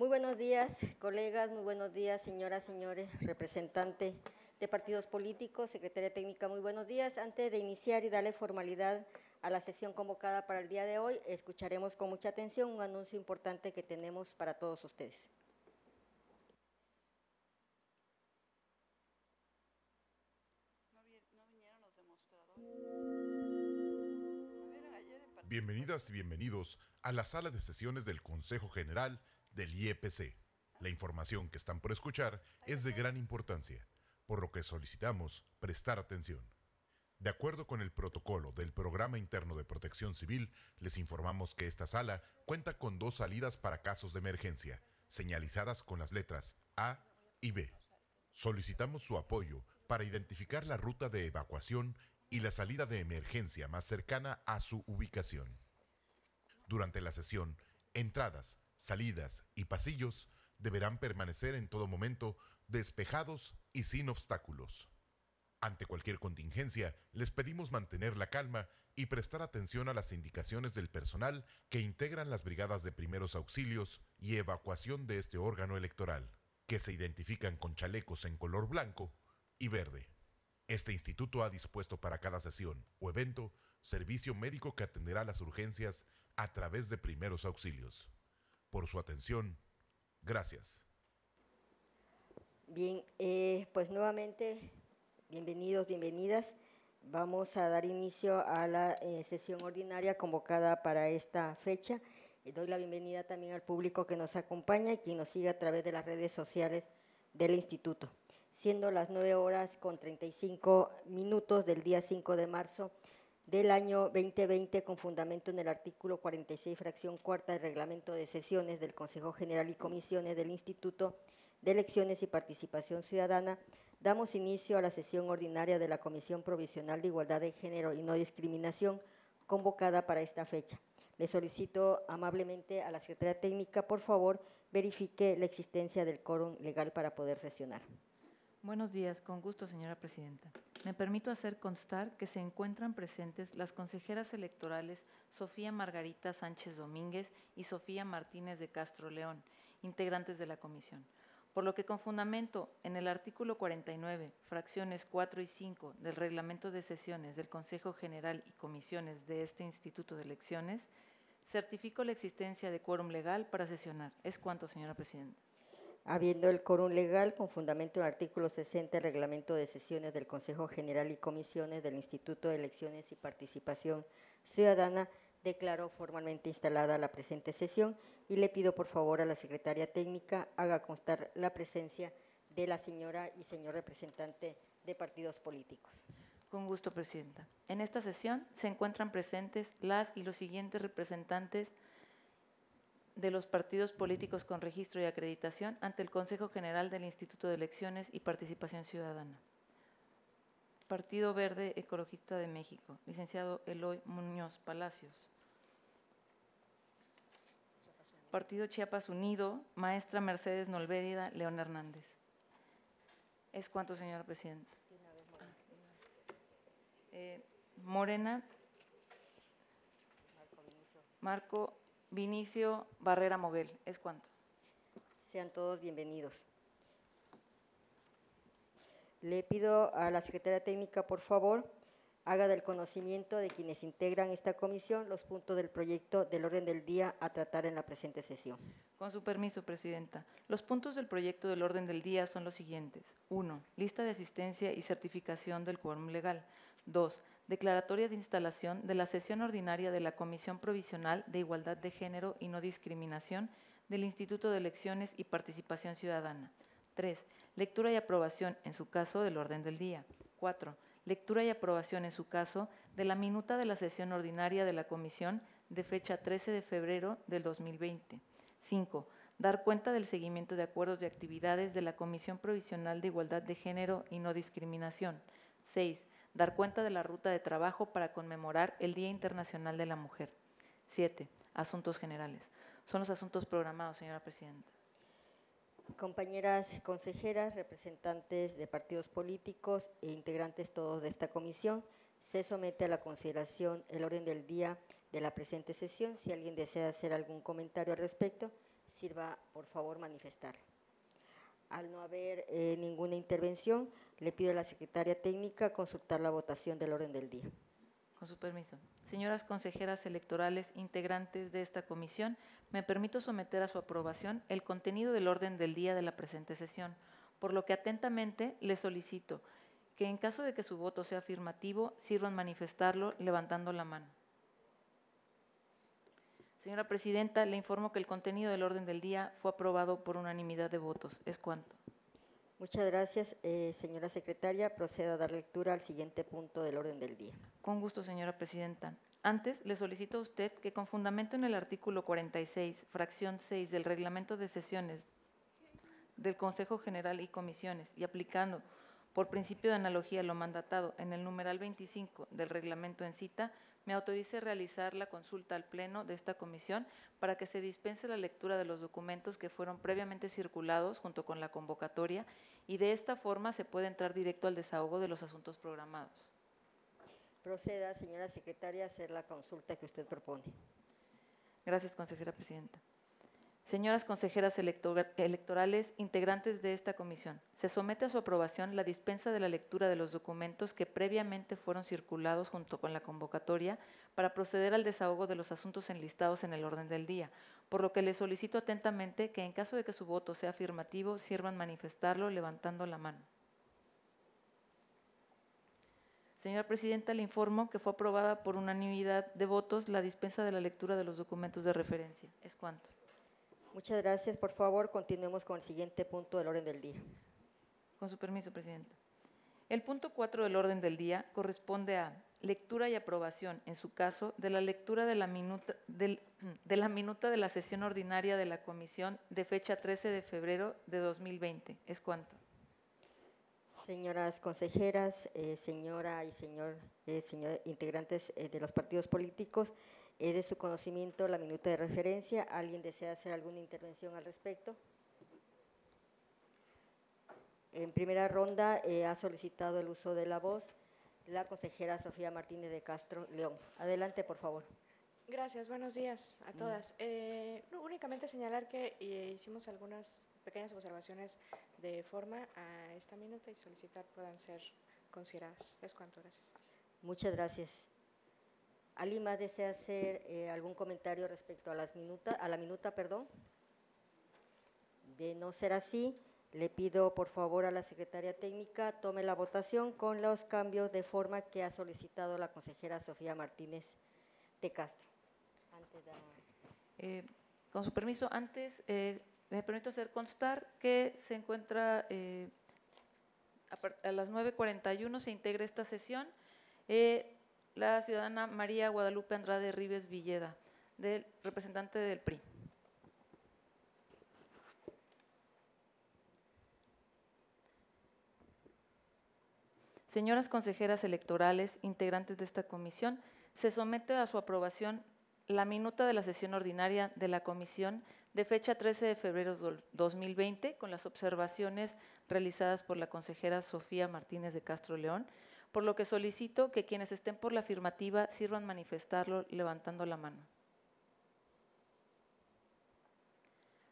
Muy buenos días, colegas, muy buenos días, señoras, señores, representante de partidos políticos, secretaria técnica, muy buenos días. Antes de iniciar y darle formalidad a la sesión convocada para el día de hoy, escucharemos con mucha atención un anuncio importante que tenemos para todos ustedes. Bienvenidas y bienvenidos a la sala de sesiones del Consejo General del IEPC. La información que están por escuchar es de gran importancia, por lo que solicitamos prestar atención. De acuerdo con el protocolo del Programa Interno de Protección Civil, les informamos que esta sala cuenta con dos salidas para casos de emergencia, señalizadas con las letras A y B. Solicitamos su apoyo para identificar la ruta de evacuación y la salida de emergencia más cercana a su ubicación. Durante la sesión, entradas, salidas y pasillos deberán permanecer en todo momento despejados y sin obstáculos. Ante cualquier contingencia, les pedimos mantener la calma y prestar atención a las indicaciones del personal que integran las brigadas de primeros auxilios y evacuación de este órgano electoral, que se identifican con chalecos en color blanco y verde. Este instituto ha dispuesto para cada sesión o evento servicio médico que atenderá las urgencias a través de primeros auxilios. Por su atención, gracias. Bien, eh, pues nuevamente, bienvenidos, bienvenidas. Vamos a dar inicio a la eh, sesión ordinaria convocada para esta fecha. Y doy la bienvenida también al público que nos acompaña y quien nos sigue a través de las redes sociales del instituto siendo las 9 horas con 35 minutos del día 5 de marzo del año 2020 con fundamento en el artículo 46, fracción cuarta del reglamento de sesiones del Consejo General y Comisiones del Instituto de Elecciones y Participación Ciudadana, damos inicio a la sesión ordinaria de la Comisión Provisional de Igualdad de Género y No Discriminación convocada para esta fecha. Le solicito amablemente a la Secretaría Técnica, por favor, verifique la existencia del quórum legal para poder sesionar. Buenos días, con gusto, señora presidenta. Me permito hacer constar que se encuentran presentes las consejeras electorales Sofía Margarita Sánchez Domínguez y Sofía Martínez de Castro León, integrantes de la comisión. Por lo que con fundamento en el artículo 49, fracciones 4 y 5 del reglamento de sesiones del Consejo General y comisiones de este Instituto de Elecciones, certifico la existencia de quórum legal para sesionar. Es cuanto, señora presidenta habiendo el quórum legal con fundamento en el artículo 60 del reglamento de sesiones del Consejo General y Comisiones del Instituto de Elecciones y Participación Ciudadana, declaro formalmente instalada la presente sesión y le pido por favor a la secretaria técnica haga constar la presencia de la señora y señor representante de partidos políticos. Con gusto, Presidenta. En esta sesión se encuentran presentes las y los siguientes representantes de los partidos políticos con registro y acreditación ante el Consejo General del Instituto de Elecciones y Participación Ciudadana. Partido Verde Ecologista de México, licenciado Eloy Muñoz Palacios. Partido Chiapas Unido, maestra Mercedes Nolvérida León Hernández. Es cuanto, señora presidenta. Eh, Morena, Marco Vinicio Barrera Moguel. ¿Es cuánto? Sean todos bienvenidos. Le pido a la Secretaría Técnica, por favor, haga del conocimiento de quienes integran esta comisión los puntos del proyecto del orden del día a tratar en la presente sesión. Con su permiso, Presidenta. Los puntos del proyecto del orden del día son los siguientes. 1. Lista de asistencia y certificación del quórum legal. 2 declaratoria de instalación de la sesión ordinaria de la Comisión Provisional de Igualdad de Género y No Discriminación del Instituto de Elecciones y Participación Ciudadana. 3. Lectura y aprobación, en su caso, del orden del día. 4. Lectura y aprobación, en su caso, de la minuta de la sesión ordinaria de la Comisión de fecha 13 de febrero del 2020. 5. Dar cuenta del seguimiento de acuerdos de actividades de la Comisión Provisional de Igualdad de Género y No Discriminación. 6 dar cuenta de la ruta de trabajo para conmemorar el Día Internacional de la Mujer. Siete, asuntos generales. Son los asuntos programados, señora Presidenta. Compañeras consejeras, representantes de partidos políticos e integrantes todos de esta comisión, se somete a la consideración el orden del día de la presente sesión. Si alguien desea hacer algún comentario al respecto, sirva por favor manifestar. Al no haber eh, ninguna intervención, le pido a la secretaria técnica consultar la votación del orden del día. Con su permiso. Señoras consejeras electorales integrantes de esta comisión, me permito someter a su aprobación el contenido del orden del día de la presente sesión, por lo que atentamente le solicito que en caso de que su voto sea afirmativo, sirvan manifestarlo levantando la mano. Señora Presidenta, le informo que el contenido del orden del día fue aprobado por unanimidad de votos. ¿Es cuanto? Muchas gracias, eh, señora secretaria. Procedo a dar lectura al siguiente punto del orden del día. Con gusto, señora Presidenta. Antes, le solicito a usted que con fundamento en el artículo 46, fracción 6 del reglamento de sesiones del Consejo General y comisiones y aplicando por principio de analogía lo mandatado en el numeral 25 del reglamento en cita, me autorice realizar la consulta al Pleno de esta comisión para que se dispense la lectura de los documentos que fueron previamente circulados junto con la convocatoria y de esta forma se puede entrar directo al desahogo de los asuntos programados. Proceda, señora secretaria, a hacer la consulta que usted propone. Gracias, consejera presidenta. Señoras consejeras electorales integrantes de esta comisión, se somete a su aprobación la dispensa de la lectura de los documentos que previamente fueron circulados junto con la convocatoria para proceder al desahogo de los asuntos enlistados en el orden del día, por lo que le solicito atentamente que en caso de que su voto sea afirmativo, sirvan manifestarlo levantando la mano. Señora Presidenta, le informo que fue aprobada por unanimidad de votos la dispensa de la lectura de los documentos de referencia. ¿Es cuanto? Muchas gracias. Por favor, continuemos con el siguiente punto del orden del día. Con su permiso, Presidenta. El punto 4 del orden del día corresponde a lectura y aprobación, en su caso, de la lectura de la, minuta, de la minuta de la sesión ordinaria de la Comisión de fecha 13 de febrero de 2020. ¿Es cuánto? Señoras consejeras, eh, señora y señor, eh, señor integrantes eh, de los partidos políticos, es de su conocimiento la minuta de referencia. ¿Alguien desea hacer alguna intervención al respecto? En primera ronda eh, ha solicitado el uso de la voz la consejera Sofía Martínez de Castro León. Adelante, por favor. Gracias, buenos días a todas. Eh, únicamente señalar que eh, hicimos algunas pequeñas observaciones de forma a esta minuta y solicitar puedan ser consideradas. Es cuanto, gracias. Muchas gracias. ¿Alguien más desea hacer eh, algún comentario respecto a, las minuta, a la minuta? Perdón. De no ser así, le pido por favor a la secretaria técnica tome la votación con los cambios de forma que ha solicitado la consejera Sofía Martínez de Castro. Eh, con su permiso, antes eh, me permito hacer constar que se encuentra a, a, las 9.41 se integra esta sesión la ciudadana María Guadalupe Andrade Rives Villeda, del representante del PRI. Señoras consejeras electorales, integrantes de esta comisión, se somete a su aprobación la minuta de la sesión ordinaria de la comisión de fecha 13 de febrero de 2020 con las observaciones realizadas por la consejera Sofía Martínez de Castro León, por lo que solicito que quienes estén por la afirmativa sirvan manifestarlo levantando la mano.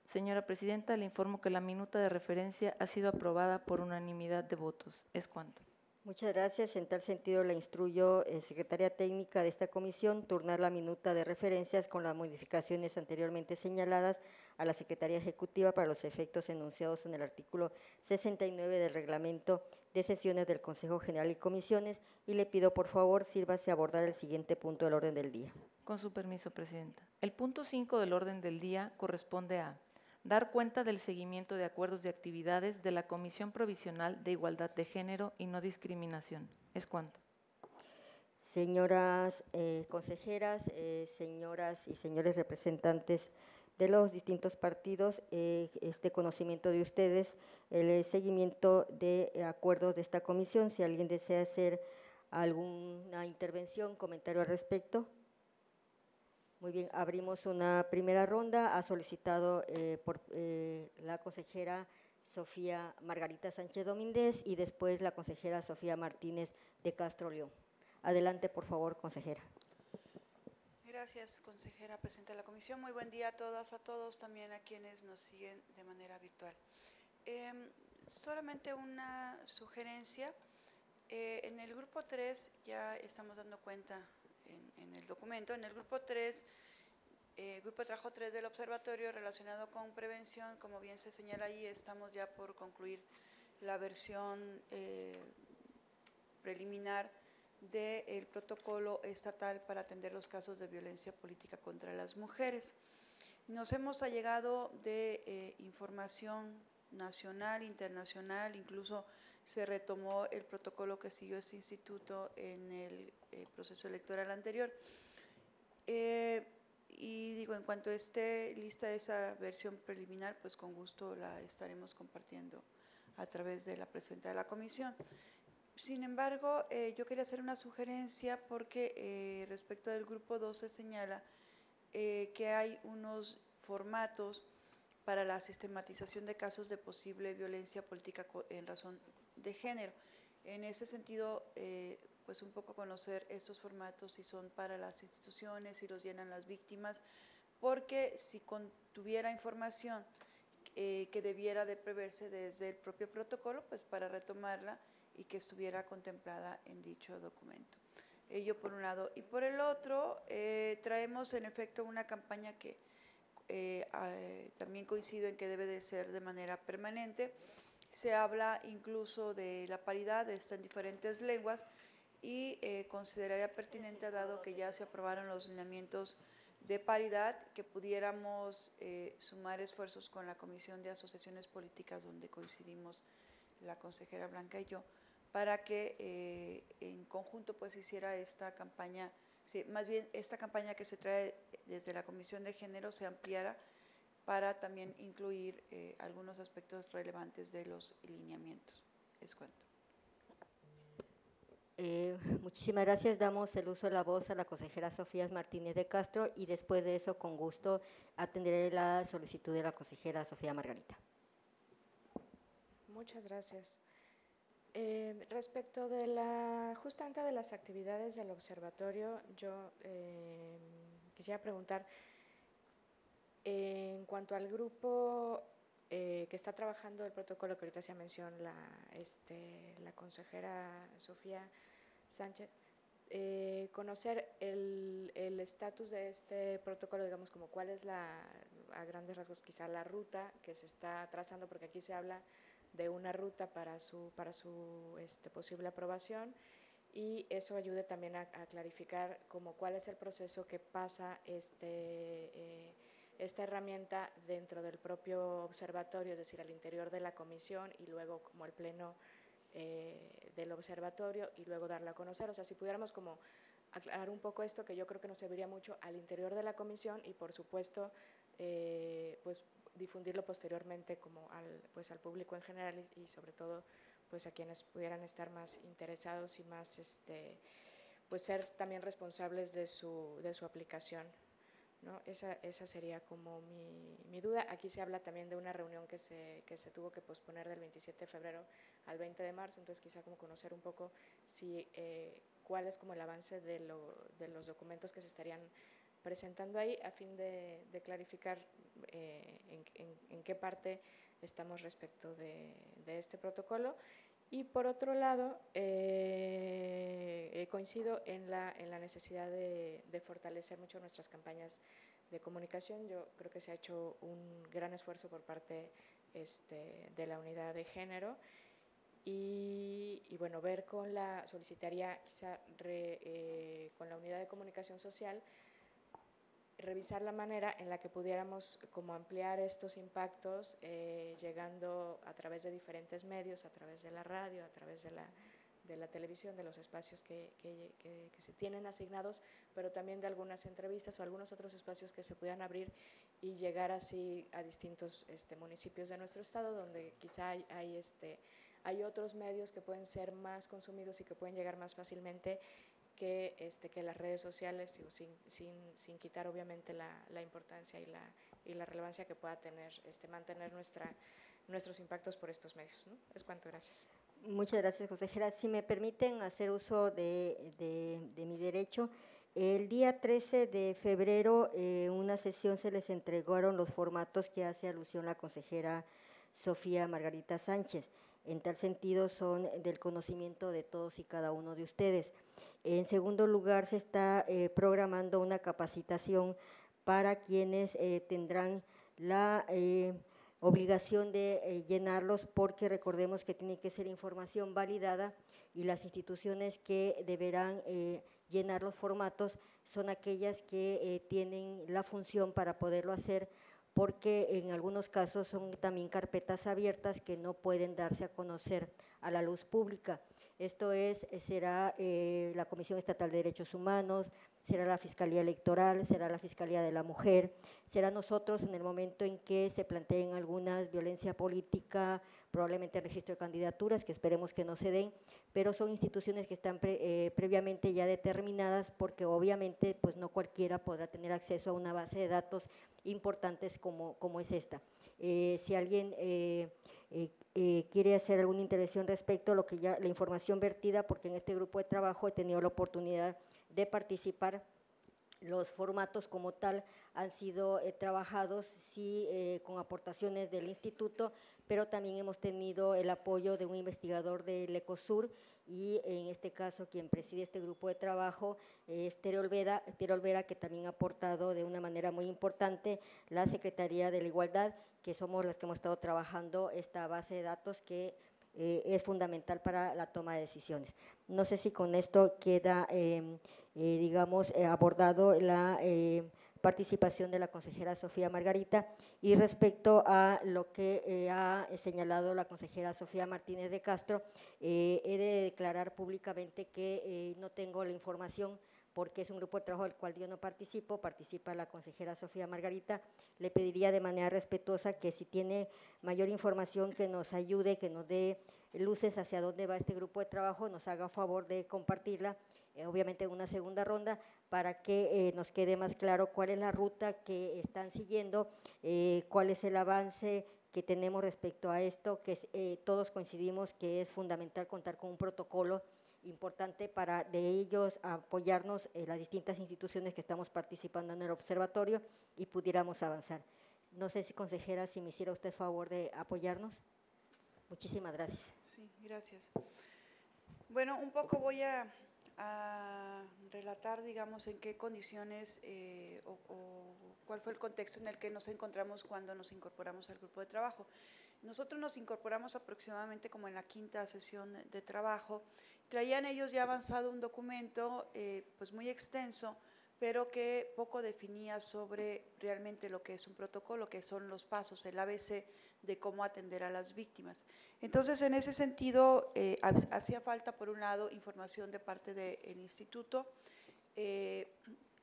Señora Presidenta, le informo que la minuta de referencia ha sido aprobada por unanimidad de votos. ¿Es cuanto? Muchas gracias. En tal sentido, la instruyo, eh, Secretaria Técnica de esta comisión, turnar la minuta de referencias con las modificaciones anteriormente señaladas a la Secretaría Ejecutiva para los efectos enunciados en el artículo 69 del reglamento de sesiones del Consejo General y Comisiones y le pido por favor sírvase a abordar el siguiente punto del orden del día. Con su permiso, Presidenta. El punto 5 del orden del día corresponde a dar cuenta del seguimiento de acuerdos de actividades de la Comisión Provisional de Igualdad de Género y No Discriminación. ¿Es cuánto? Señoras eh, consejeras, eh, señoras y señores representantes de los distintos partidos, eh, este conocimiento de ustedes, el seguimiento de acuerdos de esta comisión. Si alguien desea hacer alguna intervención, comentario al respecto. Muy bien, abrimos una primera ronda. Ha solicitado eh, por eh, la consejera Sofía Margarita Sánchez Domínguez y después la consejera Sofía Martínez de Castro León. Adelante, por favor, consejera. gracias, consejera presidenta de la comisión. Muy buen día a todas, a todos, también a quienes nos siguen de manera virtual. Em, solamente una sugerencia. Eh, en el grupo 3, ya estamos dando cuenta en, el documento, en el grupo 3, eh, grupo de trabajo 3 del observatorio relacionado con prevención, como bien se señala ahí, estamos ya por concluir la versión eh, preliminar del protocolo estatal para atender los casos de violencia política contra las mujeres. Nos hemos allegado de eh, información nacional, internacional, incluso se retomó el protocolo que siguió este instituto en el eh, proceso electoral anterior. Eh, y digo, en cuanto esté lista esa versión preliminar, pues con gusto la estaremos compartiendo a través de la presidenta de la comisión. Sin embargo, eh, yo quería hacer una sugerencia porque respecto del grupo 2 se señala que hay unos formatos para la sistematización de casos de posible violencia política en razón de género. En ese sentido, pues un poco conocer estos formatos si son para las instituciones, si los llenan las víctimas, porque si tuviera información que debiera de preverse desde el propio protocolo, pues para retomarla y que estuviera contemplada en dicho documento. Ello por un lado. Y por el otro, eh, traemos en efecto una campaña que eh, también coincido en que debe de ser de manera permanente. Se habla incluso de la paridad, está en diferentes lenguas y eh, consideraría pertinente, dado que ya se aprobaron los lineamientos de paridad, que pudiéramos sumar esfuerzos con la Comisión de Asociaciones Políticas, donde coincidimos la consejera Blanca y yo, para que eh, en conjunto pues hiciera esta campaña, más bien esta campaña que se trae desde la Comisión de Género se ampliara para también incluir eh, algunos aspectos relevantes de los lineamientos. Es cuanto. Eh, muchísimas gracias. Damos el uso de la voz a la consejera Sofía Martínez de Castro y después de eso, con gusto, atenderé la solicitud de la consejera Sofía Margarita. Muchas gracias. Eh, respecto de la, justamente de las actividades del observatorio, yo eh, quisiera preguntar, en cuanto al grupo eh, que está trabajando el protocolo que ahorita se mencionó la, este, la consejera Sofía Sánchez, conocer el estatus de este protocolo, digamos, como cuál es la, a grandes rasgos, quizá la ruta que se está trazando, porque aquí se habla de una ruta para su, para su este, posible aprobación y eso ayude también a, clarificar como cuál es el proceso que pasa este, eh, esta herramienta dentro del propio observatorio, es decir, al interior de la comisión y luego como el pleno eh, del observatorio y luego darla a conocer. O sea, si pudiéramos como aclarar un poco esto, que yo creo que nos serviría mucho al interior de la comisión y por supuesto, eh, pues difundirlo posteriormente como al, pues al público en general y, sobre todo pues a quienes pudieran estar más interesados y más este pues ser también responsables de su, de su aplicación. ¿No? Esa, esa sería como mi, mi, duda. Aquí se habla también de una reunión que se, que se tuvo que posponer del 27 de febrero al 20 de marzo, entonces quizá como conocer un poco si, eh, cuál es como el avance de, lo, de los documentos que se estarían presentando ahí a fin de, clarificar eh, en, qué parte estamos respecto de, este protocolo. Y por otro lado, eh, coincido en la, en la necesidad de, fortalecer mucho nuestras campañas de comunicación. Yo creo que se ha hecho un gran esfuerzo por parte este, de la unidad de género. Y, bueno, ver con la, solicitaría quizá eh, con la unidad de comunicación social revisar la manera en la que pudiéramos como ampliar estos impactos eh, llegando a través de diferentes medios, a través de la radio, a través de la, de la televisión, de los espacios que, se tienen asignados, pero también de algunas entrevistas o algunos otros espacios que se puedan abrir y llegar así a distintos este, municipios de nuestro estado donde quizá hay, este, hay otros medios que pueden ser más consumidos y que pueden llegar más fácilmente que, este, que las redes sociales, sin, sin, sin, quitar obviamente la, la importancia y la, y la, relevancia que pueda tener, este, mantener nuestra, nuestros impactos por estos medios. ¿no? Es cuanto, gracias. Muchas gracias, consejera. Si me permiten hacer uso de, de, de mi derecho, El día 13 de febrero, eh, en una sesión se les entregaron los formatos que hace alusión la consejera Sofía Margarita Sánchez. En tal sentido, son del conocimiento de todos y cada uno de ustedes. En segundo lugar, se está eh, programando una capacitación para quienes eh, tendrán la obligación de llenarlos, porque recordemos que tiene que ser información validada y las instituciones que deberán llenar los formatos son aquellas que eh, tienen la función para poderlo hacer porque en algunos casos son también carpetas abiertas que no pueden darse a conocer a la luz pública. Esto es, será eh, la Comisión Estatal de Derechos Humanos, será la Fiscalía Electoral, será la Fiscalía de la Mujer, será nosotros en el momento en que se planteen algunas violencia política, probablemente registro de candidaturas, que esperemos que no se den, pero son instituciones que están eh, previamente ya determinadas porque obviamente pues no cualquiera podrá tener acceso a una base de datos importantes como, como es esta. Eh, si alguien eh, quiere hacer alguna intervención respecto a lo que ya la información vertida, porque en este grupo de trabajo he tenido la oportunidad de participar los formatos como tal han sido trabajados sí con aportaciones del instituto, pero también hemos tenido el apoyo de un investigador del ECOSUR y en este caso quien preside este grupo de trabajo es Tere Olvera, Olvera, que también ha aportado de una manera muy importante la Secretaría de la Igualdad, que somos las que hemos estado trabajando esta base de datos que eh, es fundamental para la toma de decisiones. No sé si con esto queda, em, eh, digamos, eh, abordado la participación de la consejera Sofía Margarita y respecto a lo que eh, ha señalado la consejera Sofía Martínez de Castro, he de declarar públicamente que no tengo la información porque es un grupo de trabajo al cual yo no participo, participa la consejera Sofía Margarita, le pediría de manera respetuosa que si tiene mayor información que nos ayude, que nos dé luces hacia dónde va este grupo de trabajo, nos haga favor de compartirla, obviamente en una segunda ronda, para que eh, nos quede más claro cuál es la ruta que están siguiendo, eh, cuál es el avance que tenemos respecto a esto, que eh, todos coincidimos que es fundamental contar con un protocolo importante para de ellos apoyarnos en las distintas instituciones que estamos participando en el observatorio y pudiéramos avanzar. No sé si consejera, si me hiciera usted favor de apoyarnos. Muchísimas gracias. Sí, gracias. Bueno, un poco voy a a relatar, digamos, en qué condiciones eh, o, cuál fue el contexto en el que nos encontramos cuando nos incorporamos al grupo de trabajo. Nosotros nos incorporamos aproximadamente como en la quinta sesión de trabajo. Traían ellos ya avanzado un documento eh, pues muy extenso, pero que poco definía sobre realmente lo que es un protocolo, que son los pasos, el ABC de cómo atender a las víctimas. Entonces, en ese sentido, eh, hacía falta, por un lado, información de parte del instituto. Eh,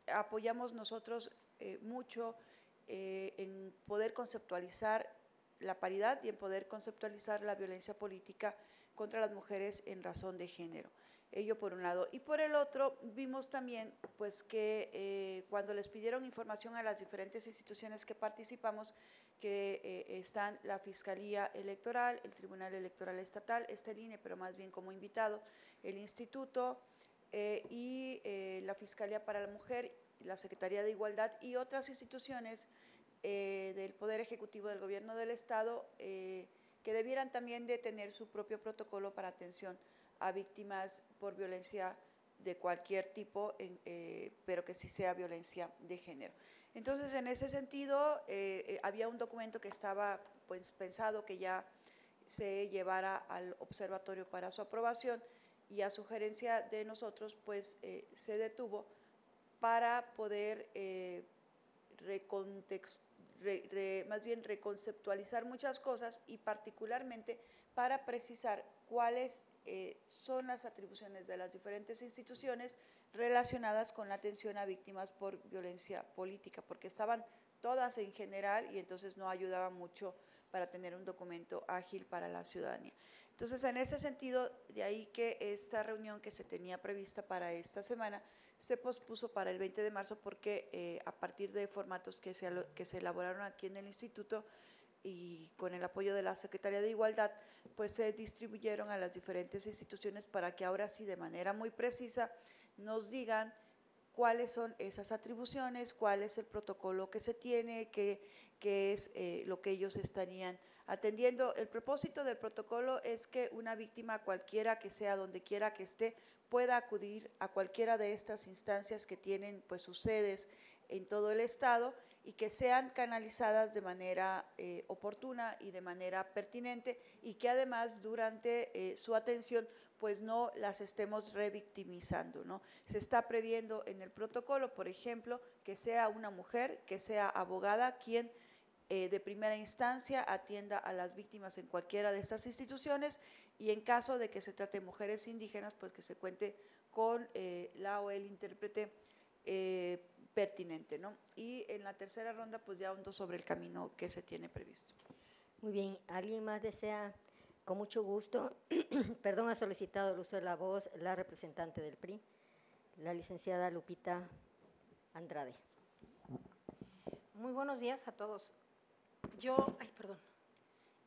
apoyamos nosotros mucho en poder conceptualizar la paridad y en poder conceptualizar la violencia política contra las mujeres en razón de género. Ello por un lado. Y por el otro, vimos también pues, que cuando les pidieron información a las diferentes instituciones que participamos, que eh, están la Fiscalía Electoral, el Tribunal Electoral Estatal, este INE, pero más bien como invitado, el Instituto eh, y eh, la Fiscalía para la Mujer, la Secretaría de Igualdad y otras instituciones del Poder Ejecutivo del Gobierno del Estado que debieran también de tener su propio protocolo para atención a víctimas por violencia de cualquier tipo, pero que sí sea violencia de género. Entonces, en ese sentido, eh, eh, había un documento que estaba pues, pensado que ya se llevara al observatorio para su aprobación y a sugerencia de nosotros, pues eh, se detuvo para poder más bien reconceptualizar muchas cosas y particularmente para precisar cuáles son las atribuciones de las diferentes instituciones relacionadas con la atención a víctimas por violencia política, porque estaban todas en general y entonces no ayudaba mucho para tener un documento ágil para la ciudadanía. Entonces, en ese sentido, de ahí que esta reunión que se tenía prevista para esta semana se pospuso para el 20 de marzo porque eh, a partir de formatos que se, que se elaboraron aquí en el instituto y con el apoyo de la Secretaría de Igualdad, pues se distribuyeron a las diferentes instituciones para que ahora sí, de manera muy precisa, nos digan cuáles son esas atribuciones, cuál es el protocolo que se tiene, qué, qué es eh, lo que ellos estarían atendiendo. El propósito del protocolo es que una víctima, cualquiera que sea, donde quiera que esté, pueda acudir a cualquiera de estas instancias que tienen pues sus sedes en todo el estado y que sean canalizadas de manera eh, oportuna y de manera pertinente y que además durante eh, su atención pues no las estemos revictimizando. ¿no? Se está previendo en el protocolo, por ejemplo, que sea una mujer, que sea abogada quien eh, de primera instancia atienda a las víctimas en cualquiera de estas instituciones y en caso de que se trate de mujeres indígenas, pues que se cuente con la o el intérprete pertinente, ¿no? Y en la tercera ronda, pues ya hondo sobre el camino que se tiene previsto. Muy bien, ¿alguien más desea? Con mucho gusto, perdón, ha solicitado el uso de la voz la representante del PRI, la licenciada Lupita Andrade. Muy buenos días a todos. Yo, ay, perdón,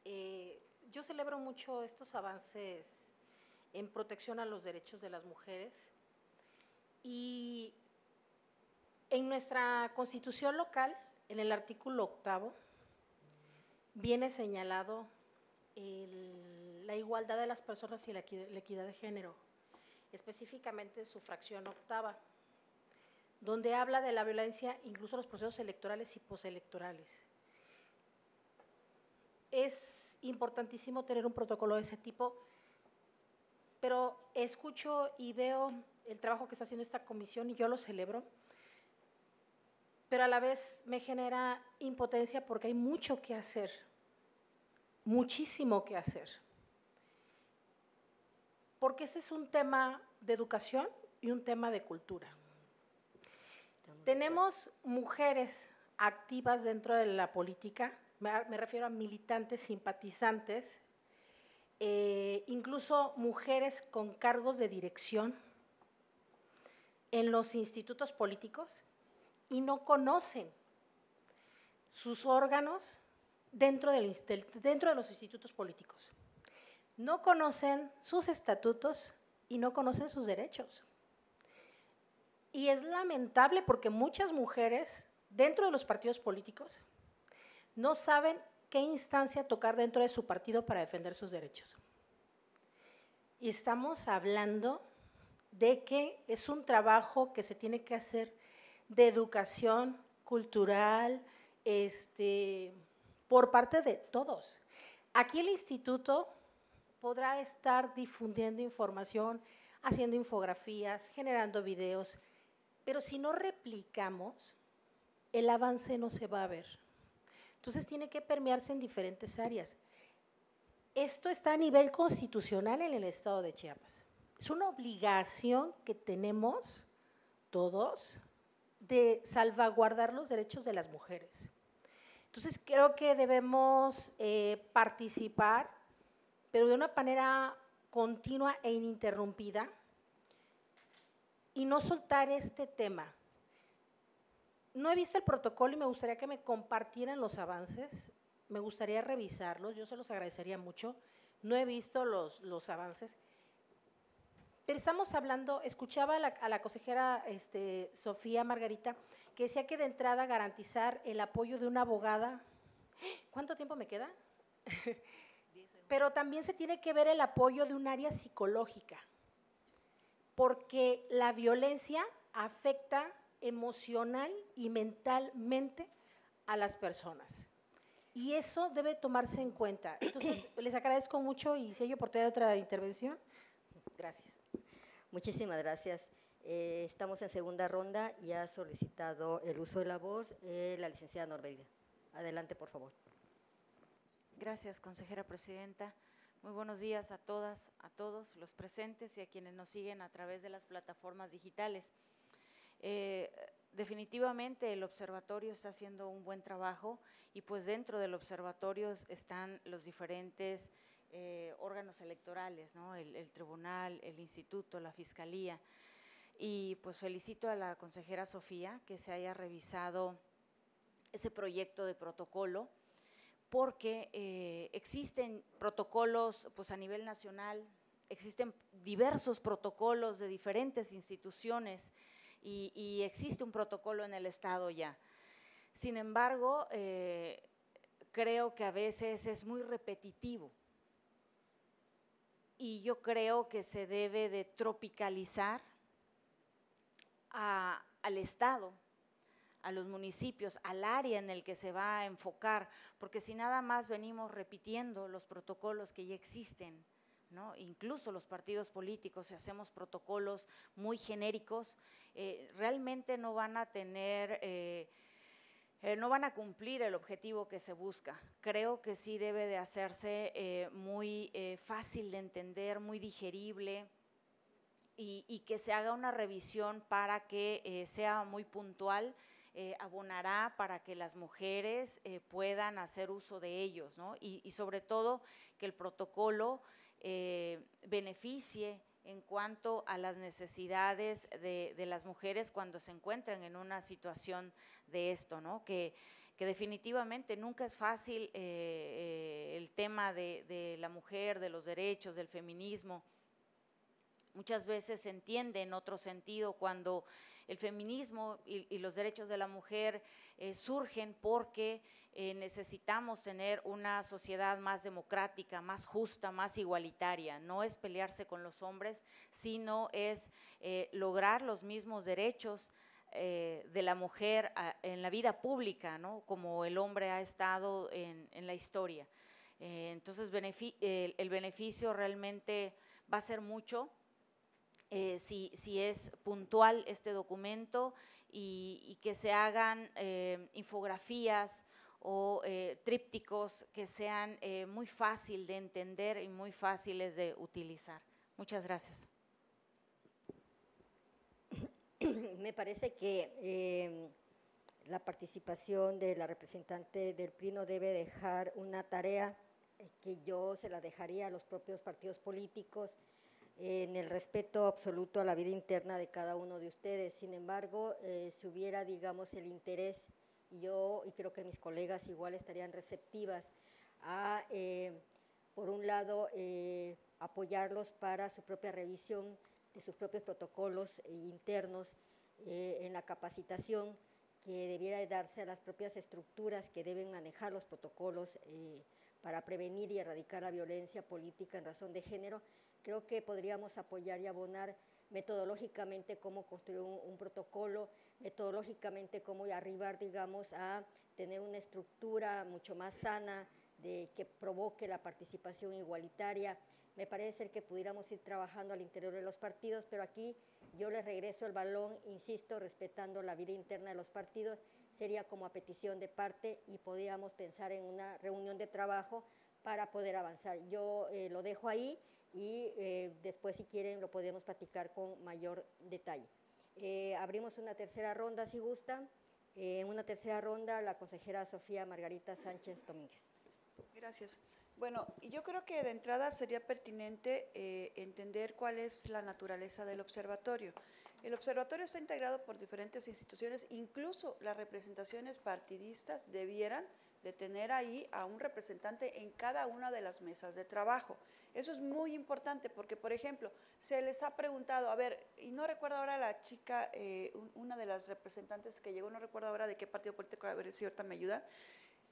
eh, yo celebro mucho estos avances en protección a los derechos de las mujeres y en nuestra constitución local, en el artículo octavo, viene señalado la igualdad de las personas y la equidad de género, específicamente su fracción octava, donde habla de la violencia incluso en los procesos electorales y postelectorales. Es importantísimo tener un protocolo de ese tipo, pero escucho y veo el trabajo que está haciendo esta comisión y yo lo celebro pero a la vez me genera impotencia porque hay mucho que hacer, muchísimo que hacer. Porque este es un tema de educación y un tema de cultura. Tenemos mujeres activas dentro de la política, me refiero a militantes, simpatizantes, eh, incluso mujeres con cargos de dirección en los institutos políticos y no conocen sus órganos dentro, dentro de los institutos políticos. No conocen sus estatutos y no conocen sus derechos. Y es lamentable porque muchas mujeres dentro de los partidos políticos no saben qué instancia tocar dentro de su partido para defender sus derechos. Y estamos hablando de que es un trabajo que se tiene que hacer de educación cultural, este, por parte de todos. Aquí el instituto podrá estar difundiendo información, haciendo infografías, generando videos, pero si no replicamos, el avance no se va a ver. Entonces tiene que permearse en diferentes áreas. Esto está a nivel constitucional en el estado de Chiapas. Es una obligación que tenemos todos de salvaguardar los derechos de las mujeres. Entonces creo que debemos eh, participar, pero de una manera continua e ininterrumpida, y no soltar este tema. No he visto el protocolo y me gustaría que me compartieran los avances, me gustaría revisarlos, yo se los agradecería mucho. No he visto los, los avances pero estamos hablando, escuchaba a la, consejera este, Sofía Margarita que decía que de entrada garantizar el apoyo de una abogada. ¿Cuánto tiempo me queda? Pero también se tiene que ver el apoyo de un área psicológica, porque la violencia afecta emocional y mentalmente a las personas. Y eso debe tomarse en cuenta. Entonces, les agradezco mucho y si hay oportunidad de otra intervención, gracias. Muchísimas gracias. Eh, estamos en segunda ronda y ha solicitado el uso de la voz eh, la licenciada Norveida. Adelante, por favor. Gracias, consejera presidenta. Muy buenos días a todas, a todos los presentes y a quienes nos siguen a través de las plataformas digitales. Eh, definitivamente el observatorio está haciendo un buen trabajo y pues dentro del observatorio están los diferentes eh, órganos electorales, ¿no? el, tribunal, el instituto, la fiscalía. Y pues felicito a la consejera Sofía que se haya revisado ese proyecto de protocolo, porque eh, existen protocolos pues, a nivel nacional, existen diversos protocolos de diferentes instituciones y, existe un protocolo en el Estado ya. Sin embargo, eh, creo que a veces es muy repetitivo y yo creo que se debe de tropicalizar al Estado, a los municipios, al área en el que se va a enfocar, porque si nada más venimos repitiendo los protocolos que ya existen, ¿no? incluso los partidos políticos, si hacemos protocolos muy genéricos, eh, realmente no van a tener... Eh, eh, no van a cumplir el objetivo que se busca. Creo que sí debe de hacerse muy fácil de entender, muy digerible y, que se haga una revisión para que sea muy puntual. abonará para que las mujeres puedan hacer uso de ellos, ¿no? y, sobre todo que el protocolo beneficie en cuanto a las necesidades de, las mujeres cuando se encuentran en una situación de esto, ¿no? Que, definitivamente nunca es fácil eh, eh, el tema de, la mujer, de los derechos, del feminismo. Muchas veces se entiende en otro sentido cuando el feminismo y, los derechos de la mujer eh, surgen porque eh, necesitamos tener una sociedad más democrática, más justa, más igualitaria. No es pelearse con los hombres, sino es eh, lograr los mismos derechos de la mujer en la vida pública, ¿no? como el hombre ha estado en, la historia. entonces, el beneficio realmente va a ser mucho si, es puntual este documento y, que se hagan eh, infografías o eh, trípticos que sean muy fácil de entender y muy fáciles de utilizar. Muchas gracias. Me parece que la participación de la representante del PRI no debe dejar una tarea que yo se la dejaría a los propios partidos políticos, en el respeto absoluto a la vida interna de cada uno de ustedes. Sin embargo, eh, si hubiera, digamos, el interés, yo y creo que mis colegas igual estarían receptivas a, eh, por un lado, eh, apoyarlos para su propia revisión de sus propios protocolos internos en la capacitación que debiera darse a las propias estructuras que deben manejar los protocolos para prevenir y erradicar la violencia política en razón de género Creo que podríamos apoyar y abonar metodológicamente cómo construir un, protocolo, metodológicamente cómo arribar, digamos, a tener una estructura mucho más sana de que provoque la participación igualitaria. Me parece ser que pudiéramos ir trabajando al interior de los partidos, pero aquí yo les regreso el balón, insisto, respetando la vida interna de los partidos, sería como a petición de parte y podríamos pensar en una reunión de trabajo para poder avanzar. Yo eh, lo dejo ahí y eh, después si quieren lo podemos platicar con mayor detalle. Eh, abrimos una tercera ronda si gustan. Eh, en una tercera ronda la consejera Sofía Margarita Sánchez Domínguez. Gracias. Bueno, yo creo que de entrada sería pertinente entender cuál es la naturaleza del observatorio. El observatorio está integrado por diferentes instituciones, incluso las representaciones partidistas debieran de tener ahí a un representante en cada una de las mesas de trabajo. Eso es muy importante porque, por ejemplo, se les ha preguntado, a ver, y no recuerdo ahora la chica, eh, una de las representantes que llegó, no recuerdo ahora de qué partido político, a ver si ahorita me ayuda,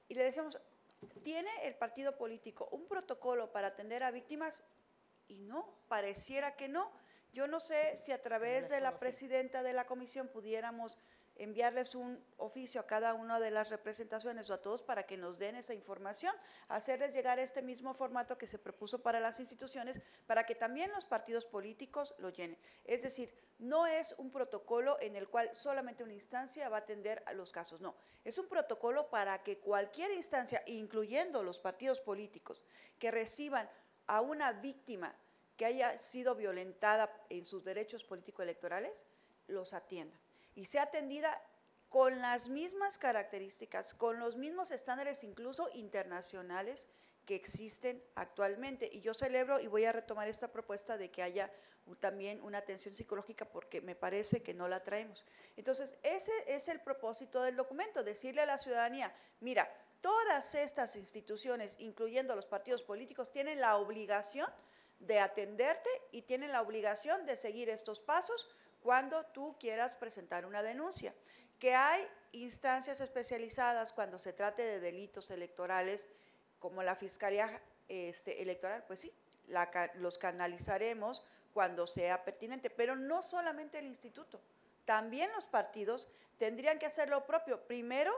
y le decíamos, ¿tiene el partido político un protocolo para atender a víctimas? Y no, pareciera que no. Yo no sé si a través de la presidenta de la comisión pudiéramos enviarles un oficio a cada una de las representaciones o a todos para que nos den esa información, hacerles llegar este mismo formato que se propuso para las instituciones, para que también los partidos políticos lo llenen. Es decir, no es un protocolo en el cual solamente una instancia va a atender a los casos, no, es un protocolo para que cualquier instancia, incluyendo los partidos políticos, que reciban a una víctima que haya sido violentada en sus derechos político-electorales, los atiendan y sea atendida con las mismas características, con los mismos estándares incluso internacionales que existen actualmente. Y yo celebro y voy a retomar esta propuesta de que haya también una atención psicológica porque me parece que no la traemos. Entonces, ese es el propósito del documento, decirle a la ciudadanía, mira, todas estas instituciones, incluyendo los partidos políticos, tienen la obligación de atenderte y tienen la obligación de seguir estos pasos cuando tú quieras presentar una denuncia. Que hay instancias especializadas cuando se trate de delitos electorales, como la Fiscalía este, Electoral, pues sí, los canalizaremos cuando sea pertinente, pero no solamente el instituto, también los partidos tendrían que hacer lo propio. Primero,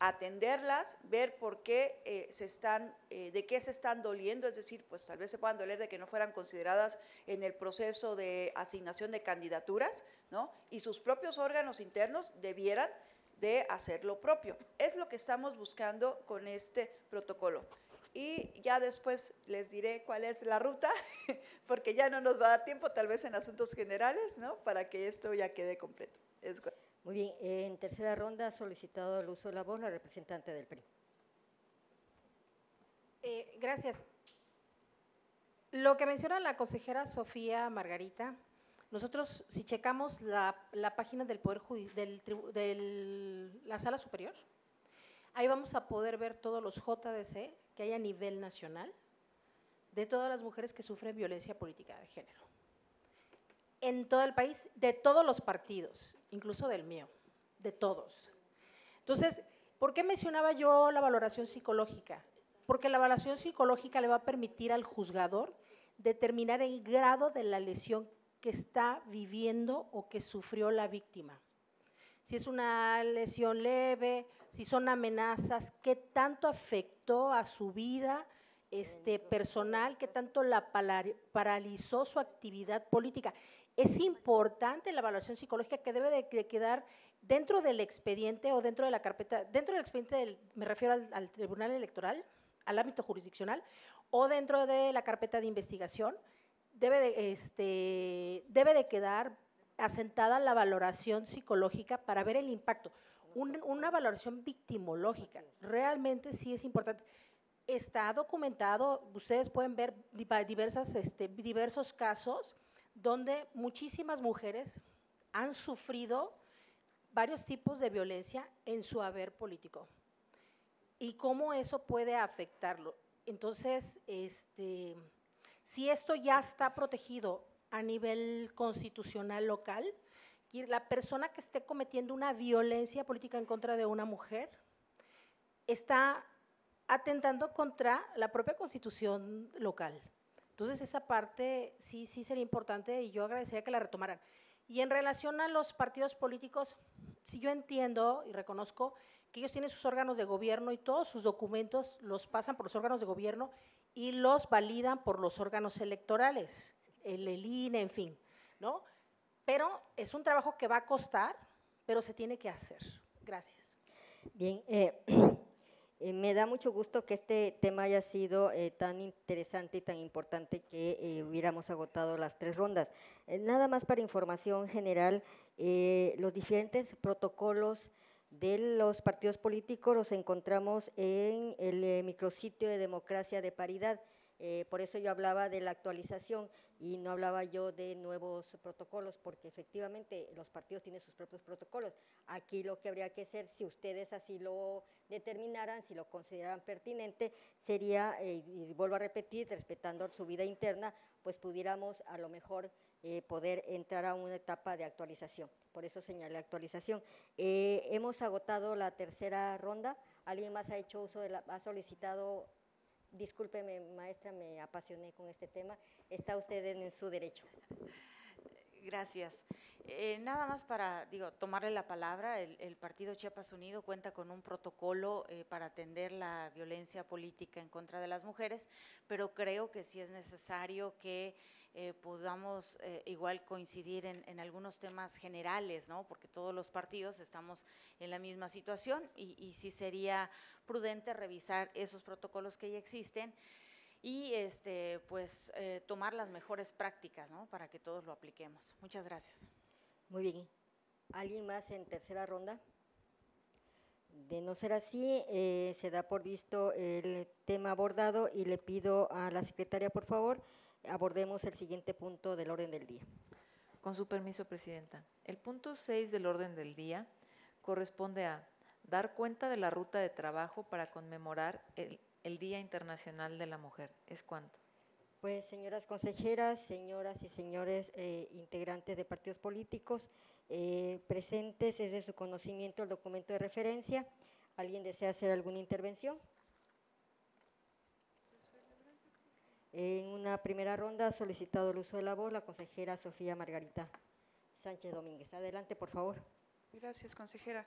atenderlas, ver por qué eh, se están, eh, de qué se están doliendo, es decir, pues tal vez se puedan doler de que no fueran consideradas en el proceso de asignación de candidaturas, ¿no? Y sus propios órganos internos debieran de hacer lo propio. Es lo que estamos buscando con este protocolo. Y ya después les diré cuál es la ruta, porque ya no nos va a dar tiempo, tal vez en asuntos generales, ¿no? Para que esto ya quede completo. Es muy bien, en tercera ronda ha solicitado el uso de la voz la representante del PRI. Eh, gracias. Lo que menciona la consejera Sofía Margarita, nosotros si checamos la, página del Poder del, del, la Sala Superior, ahí vamos a poder ver todos los JDC que hay a nivel nacional de todas las mujeres que sufren violencia política de género. En todo el país, de todos los partidos incluso del mío, de todos. Entonces, ¿por qué mencionaba yo la valoración psicológica? Porque la valoración psicológica le va a permitir al juzgador determinar el grado de la lesión que está viviendo o que sufrió la víctima. Si es una lesión leve, si son amenazas, qué tanto afectó a su vida este, personal, qué tanto la paralizó su actividad política es importante la evaluación psicológica que debe de, quedar dentro del expediente o dentro de la carpeta, dentro del expediente, me refiero al, Tribunal Electoral, al ámbito jurisdiccional, o dentro de la carpeta de investigación, debe de, este, debe de quedar asentada la valoración psicológica para ver el impacto. una valoración victimológica, realmente sí es importante. Está documentado, ustedes pueden ver diversas, este, diversos casos donde muchísimas mujeres han sufrido varios tipos de violencia en su haber político y cómo eso puede afectarlo. Entonces, este, si esto ya está protegido a nivel constitucional local, la persona que esté cometiendo una violencia política en contra de una mujer está atentando contra la propia constitución local. Entonces esa parte sí, sí sería importante y yo agradecería que la retomaran. Y en relación a los partidos políticos, sí yo entiendo y reconozco que ellos tienen sus órganos de gobierno y todos sus documentos los pasan por los órganos de gobierno y los validan por los órganos electorales, el, INE, en fin, ¿no? Pero es un trabajo que va a costar, pero se tiene que hacer. Gracias. Bien, eh, Eh, me da mucho gusto que este tema haya sido eh, tan interesante y tan importante que eh, hubiéramos agotado las tres rondas. nada más para información general, los diferentes protocolos de los partidos políticos los encontramos en el micrositio de democracia de paridad. Por eso yo hablaba de la actualización y no hablaba yo de nuevos protocolos, porque efectivamente los partidos tienen sus propios protocolos. Aquí lo que habría que hacer, si ustedes así lo determinaran, si lo consideraran pertinente, sería, eh, y vuelvo a repetir, respetando su vida interna, pues pudiéramos a lo mejor eh, poder entrar a una etapa de actualización. Por eso señalé actualización. Eh, hemos agotado la tercera ronda. ¿Alguien más ha hecho uso de la, ha solicitado Discúlpeme, maestra, me apasioné con este tema. Está usted en su derecho. Gracias. Eh, nada más para digo, tomarle la palabra, el, Partido Chiapas Unido cuenta con un protocolo eh, para atender la violencia política en contra de las mujeres, pero creo que sí es necesario que eh, podamos eh, igual coincidir en, algunos temas generales, ¿no? porque todos los partidos estamos en la misma situación y, y sí sería prudente revisar esos protocolos que ya existen y este, pues, eh, tomar las mejores prácticas ¿no? para que todos lo apliquemos. Muchas gracias. Muy bien. ¿Alguien más en tercera ronda? De no ser así, se da por visto el tema abordado y le pido a la secretaria, por favor, abordemos el siguiente punto del orden del día. Con su permiso, Presidenta. El punto 6 del orden del día corresponde a dar cuenta de la ruta de trabajo para conmemorar el, Día Internacional de la Mujer. ¿Es cuánto? Pues, señoras consejeras, señoras y señores eh, integrantes de partidos políticos, eh, presentes, es de su conocimiento el documento de referencia. ¿Alguien desea hacer alguna intervención? En una primera ronda ha solicitado el uso de la voz la consejera Sofía Margarita Sánchez Domínguez. Adelante, por favor. Gracias, consejera.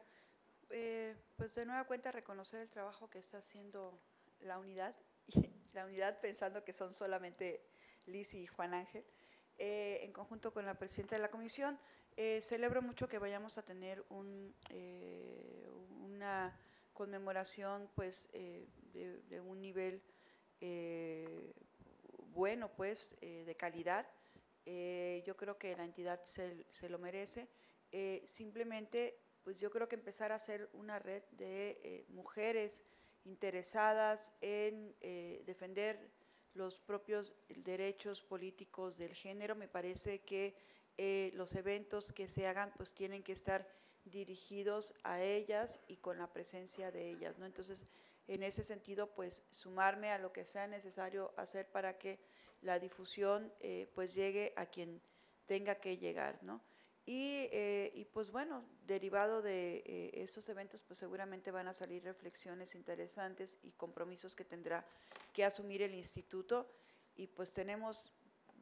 Eh, pues de nueva cuenta reconocer el trabajo que está haciendo la unidad, la unidad pensando que son solamente Liz y Juan Ángel, eh, en conjunto con la presidenta de la comisión. Eh, celebro mucho que vayamos a tener un, una conmemoración pues, de, un nivel bueno, pues, de calidad. yo creo que la entidad se, lo merece. simplemente pues yo creo que empezar a hacer una red de eh, mujeres interesadas en eh, defender los propios derechos políticos del género. Me parece que eh, los eventos que se hagan pues tienen que estar dirigidos a ellas y con la presencia de ellas, ¿no? Entonces, en ese sentido, pues sumarme a lo que sea necesario hacer para que la difusión pues llegue a quien tenga que llegar, ¿no? Y, eh, y, pues bueno, derivado de eh, estos eventos, pues seguramente van a salir reflexiones interesantes y compromisos que tendrá que asumir el instituto. Y pues tenemos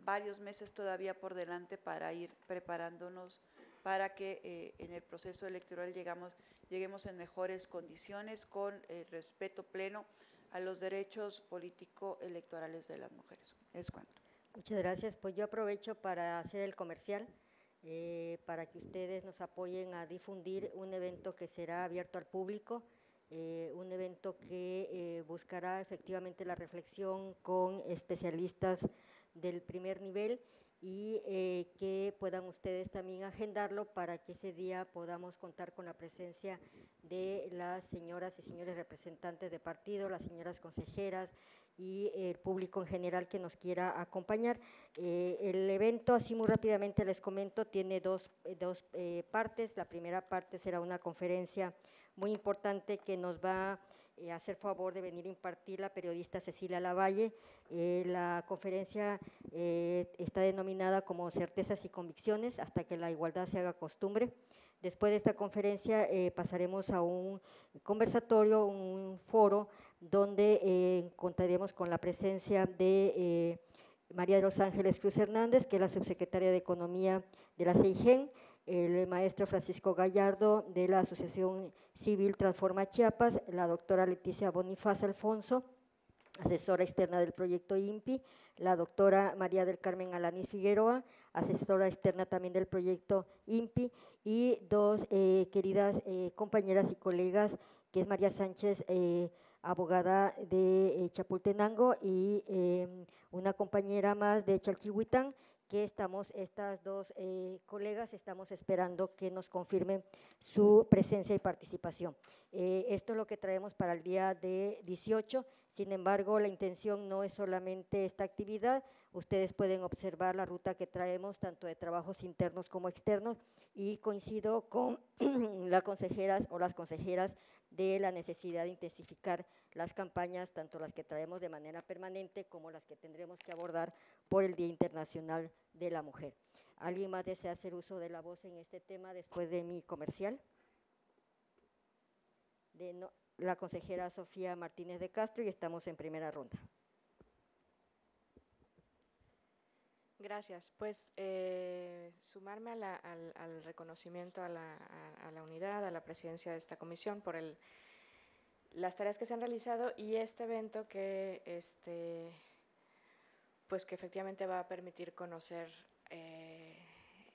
varios meses todavía por delante para ir preparándonos para que eh, en el proceso electoral llegamos, lleguemos en mejores condiciones con respeto pleno a los derechos político-electorales de las mujeres. Es cuanto. Muchas gracias. Pues yo aprovecho para hacer el comercial. Eh, para que ustedes nos apoyen a difundir un evento que será abierto al público, eh, un evento que eh, buscará efectivamente la reflexión con especialistas del primer nivel y que puedan ustedes también agendarlo para que ese día podamos contar con la presencia de las señoras y señores representantes de partido, las señoras consejeras, y el público en general que nos quiera acompañar. Eh, el evento, así muy rápidamente les comento, tiene dos, eh, dos eh, partes. La primera parte será una conferencia muy importante que nos va a hacer favor de venir a impartir la periodista Cecilia Lavalle. la conferencia está denominada como Certezas y Convicciones hasta que la igualdad se haga costumbre. Después de esta conferencia pasaremos a un conversatorio, un foro donde eh, contaremos con la presencia de eh, María de los Ángeles Cruz Hernández, que es la subsecretaria de Economía de la CEIGEN, el maestro Francisco Gallardo de la Asociación Civil Transforma Chiapas, la doctora Leticia Bonifaz Alfonso, asesora externa del proyecto INPI, la doctora María del Carmen Alani Figueroa, asesora externa también del proyecto INPI, y dos eh, queridas compañeras y colegas, que es María Sánchez abogada de eh, Chapultenango y em, una compañera más de Chalchihuitán, que estamos, estas dos eh, colegas, estamos esperando que nos confirmen su presencia y participación. Eh, esto es lo que traemos para el día de 18. Sin embargo, la intención no es solamente esta actividad. Ustedes pueden observar la ruta que traemos, tanto de trabajos internos como externos, y coincido con las consejeras o las consejeras de la necesidad de intensificar las campañas, tanto las que traemos de manera permanente como las que tendremos que abordar por el Día Internacional de la Mujer. ¿Alguien más desea hacer uso de la voz en este tema después de mi comercial? De la consejera Sofía Martínez de Castro y estamos en primera ronda. Gracias. Pues eh, sumarme al, reconocimiento a la, unidad, a la presidencia de esta comisión por las tareas que se han realizado y este evento que, este, pues que efectivamente va a permitir conocer eh,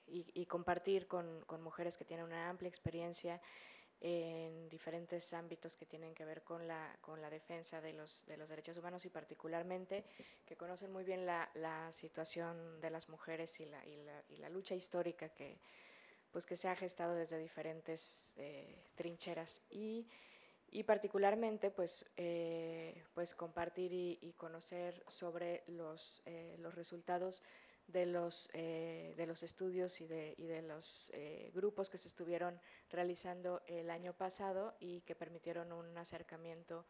y, compartir con, con, mujeres que tienen una amplia experiencia en diferentes ámbitos que tienen que ver con la, con la defensa de los, de los derechos humanos y particularmente que conocen muy bien la, la situación de las mujeres y la, y la, lucha histórica que, pues que se ha gestado desde diferentes eh, trincheras. Y, y, particularmente pues, eh, pues compartir y, conocer sobre los, eh, los resultados de los, eh, de los estudios y de, y de los grupos que se estuvieron realizando el año pasado y que permitieron un acercamiento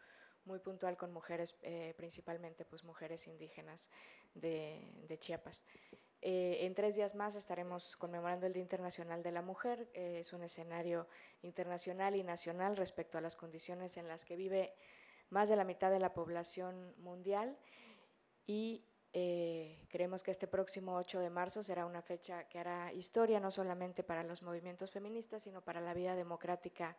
muy puntual con mujeres, principalmente pues mujeres indígenas de, Chiapas. Eh, en tres días más estaremos conmemorando el Día Internacional de la Mujer. Eh, es un escenario internacional y nacional respecto a las condiciones en las que vive más de la mitad de la población mundial y creemos que este próximo 8 de marzo será una fecha que hará historia no solamente para los movimientos feministas, sino para la vida democrática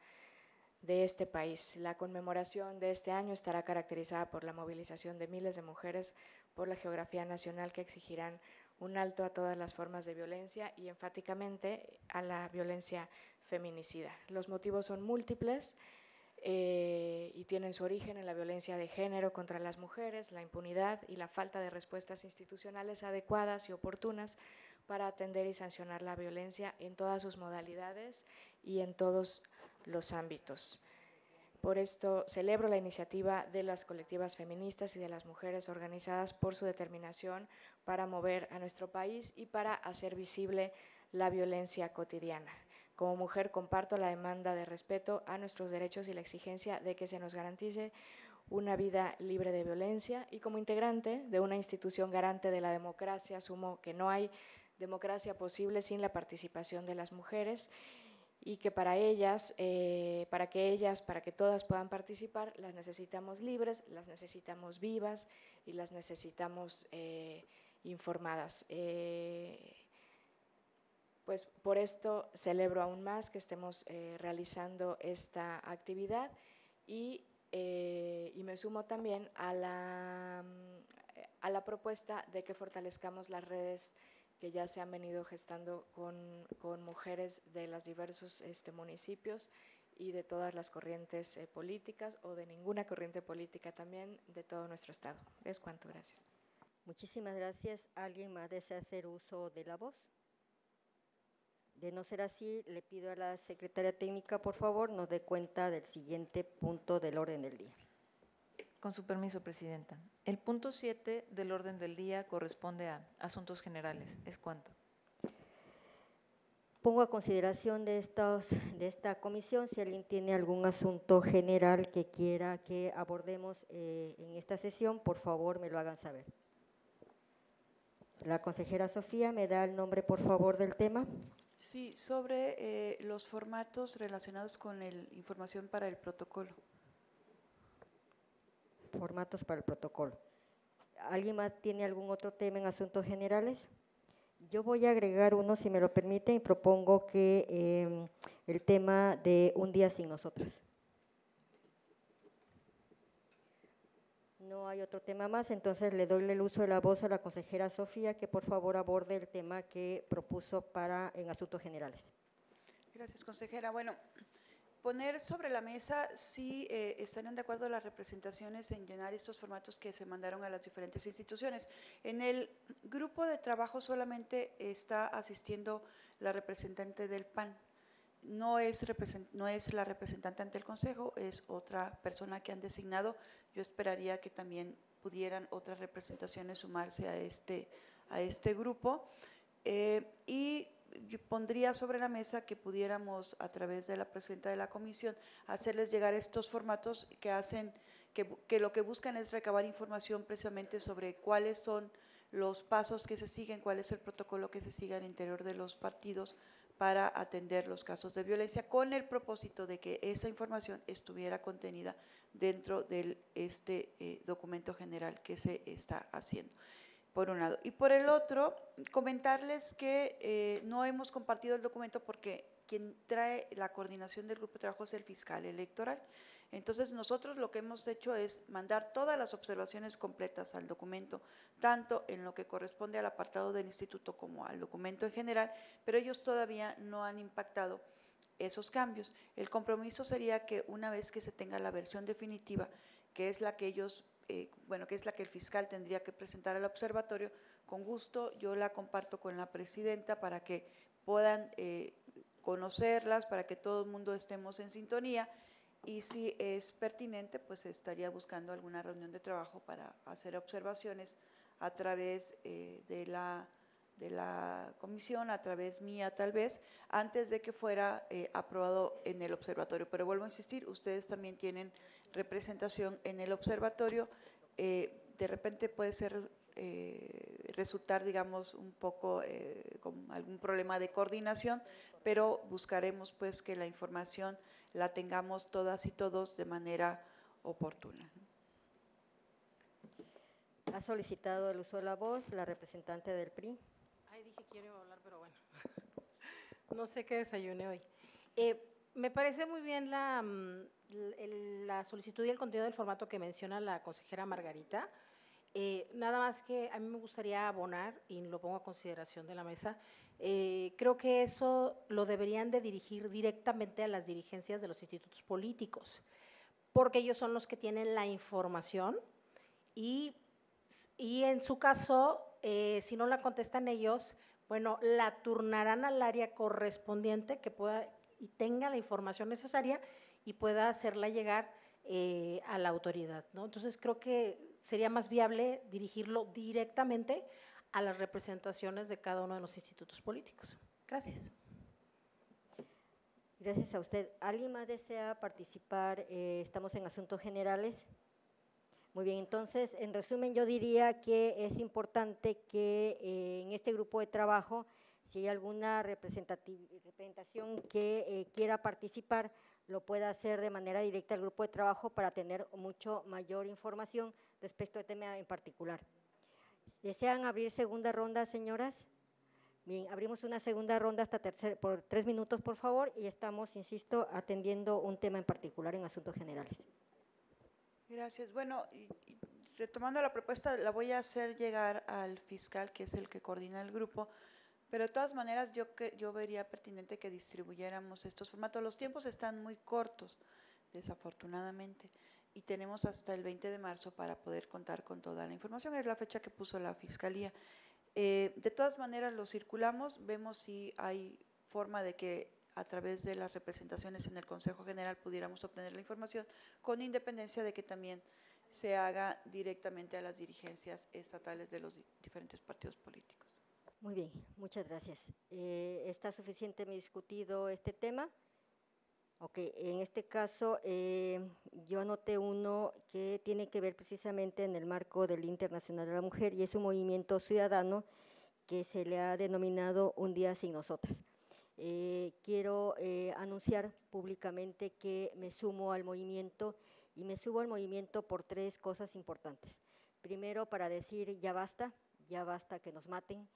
de este país. La conmemoración de este año estará caracterizada por la movilización de miles de mujeres por la geografía nacional que exigirán un alto a todas las formas de violencia y enfáticamente a la violencia feminicida. Los motivos son múltiples eh, y tienen su origen en la violencia de género contra las mujeres, la impunidad y la falta de respuestas institucionales adecuadas y oportunas para atender y sancionar la violencia en todas sus modalidades y en todos los ámbitos. Por esto celebro la iniciativa de las colectivas feministas y de las mujeres organizadas por su determinación para mover a nuestro país y para hacer visible la violencia cotidiana. Como mujer comparto la demanda de respeto a nuestros derechos y la exigencia de que se nos garantice una vida libre de violencia y como integrante de una institución garante de la democracia asumo que no hay democracia posible sin la participación de las mujeres y que para ellas, eh, para que ellas, para que todas puedan participar, las necesitamos libres, las necesitamos vivas y las necesitamos eh, informadas. Eh, pues por esto celebro aún más que estemos realizando esta actividad y, y, me sumo también a la, a la propuesta de que fortalezcamos las redes que ya se han venido gestando con, con mujeres de los diversos este, municipios y de todas las corrientes eh, políticas o de ninguna corriente política también de todo nuestro estado. Es cuanto, gracias. Muchísimas gracias. ¿Alguien más desea hacer uso de la voz? De no ser así, le pido a la secretaria técnica, por favor, nos dé cuenta del siguiente punto del orden del día. Con su permiso, Presidenta. El punto 7 del orden del día corresponde a asuntos generales. ¿Es cuánto? Pongo a consideración de, estos, de esta comisión si alguien tiene algún asunto general que quiera que abordemos eh, en esta sesión, por favor me lo hagan saber. La consejera Sofía, ¿me da el nombre, por favor, del tema? Sí, sobre eh, los formatos relacionados con la información para el protocolo formatos para el protocolo. ¿Alguien más tiene algún otro tema en asuntos generales? Yo voy a agregar uno, si me lo permiten, y propongo que em, el tema de un día sin nosotras. No hay otro tema más, entonces le doy el uso de la voz a la consejera Sofía, que por favor aborde el tema que propuso para en asuntos generales. Gracias, consejera. Bueno, poner sobre la mesa si eh, estarían de acuerdo las representaciones en llenar estos formatos que se mandaron a las diferentes instituciones. En el grupo de trabajo solamente está asistiendo la representante del PAN. No es, la representante ante el Consejo, es otra persona que han designado. Yo esperaría que también pudieran otras representaciones sumarse a este, a este grupo. Eh, y pondría sobre la mesa que pudiéramos, a través de la presidenta de la comisión, hacerles llegar estos formatos que hacen, que, lo que buscan es recabar información precisamente sobre cuáles son los pasos que se siguen, cuál es el protocolo que se sigue al interior de los partidos para atender los casos de violencia, con el propósito de que esa información estuviera contenida dentro de este eh, documento general que se está haciendo por un lado. Y por el otro, comentarles que eh, no hemos compartido el documento porque quien trae la coordinación del grupo de trabajo es el fiscal electoral. Entonces nosotros lo que hemos hecho es mandar todas las observaciones completas al documento, tanto en lo que corresponde al apartado del instituto como al documento en general, pero ellos todavía no han impactado esos cambios. El compromiso sería que una vez que se tenga la versión definitiva, que es la que ellos eh, bueno, que es la que el fiscal tendría que presentar al observatorio, con gusto yo la comparto con la presidenta para que puedan eh, conocerlas, para que todo el mundo estemos en sintonía y si es pertinente, pues estaría buscando alguna reunión de trabajo para hacer observaciones a través eh, de la de la comisión, a través mía tal vez, antes de que fuera eh, aprobado en el observatorio. Pero vuelvo a insistir, ustedes también tienen representación en el observatorio. Eh, de repente puede ser resultar, digamos, un poco con algún problema de coordinación, pero buscaremos pues que la información la tengamos todas y todos de manera oportuna. Ha solicitado el uso de la voz la representante del PRI. Ay, dije quiero hablar, pero bueno. no sé qué desayuné hoy. Eh, me parece muy bien la, mm, la solicitud y el contenido del formato que menciona la consejera Margarita. Eh, nada más que a mí me gustaría abonar, y lo pongo a consideración de la mesa, eh, creo que eso lo deberían de dirigir directamente a las dirigencias de los institutos políticos, porque ellos son los que tienen la información y, y en su caso, eh, si no la contestan ellos, bueno, la turnarán al área correspondiente que pueda y tenga la información necesaria y pueda hacerla llegar a la autoridad. Entonces creo que sería más viable dirigirlo directamente a las representaciones de cada uno de los institutos políticos. Gracias. Gracias a usted. ¿Alguien más desea participar? Eh, estamos en asuntos generales. Muy bien, entonces, en resumen, yo diría que es importante que eh, en este grupo de trabajo, si hay alguna representación que eh, quiera participar, lo pueda hacer de manera directa al grupo de trabajo para tener mucho mayor información respecto al tema en particular. ¿Desean abrir segunda ronda, señoras? Bien, abrimos una segunda ronda hasta tercer, por tres minutos, por favor, y estamos, insisto, atendiendo un tema en particular en asuntos generales. Gracias. Bueno, retomando la propuesta, la voy a hacer llegar al fiscal, que es el que coordina el grupo, pero de todas maneras yo, yo vería pertinente que distribuyéramos estos formatos. Los tiempos están muy cortos, desafortunadamente y tenemos hasta el 20 de marzo para poder contar con toda la información. Es la fecha que puso la Fiscalía. Eh, de todas maneras, lo circulamos, vemos si hay forma de que a través de las representaciones en el Consejo General pudiéramos obtener la información, con independencia de que también se haga directamente a las dirigencias estatales de los diferentes partidos políticos. Muy bien, muchas gracias. Eh, ¿Está suficientemente discutido este tema? Ok, en este caso eh, yo anoté uno que tiene que ver precisamente en el marco del Internacional de la Mujer y es un movimiento ciudadano que se le ha denominado Un Día Sin Nosotras. Eh, quiero eh, anunciar públicamente que me sumo al movimiento y me subo al movimiento por tres cosas importantes. Primero, para decir ya basta, ya basta que nos maten,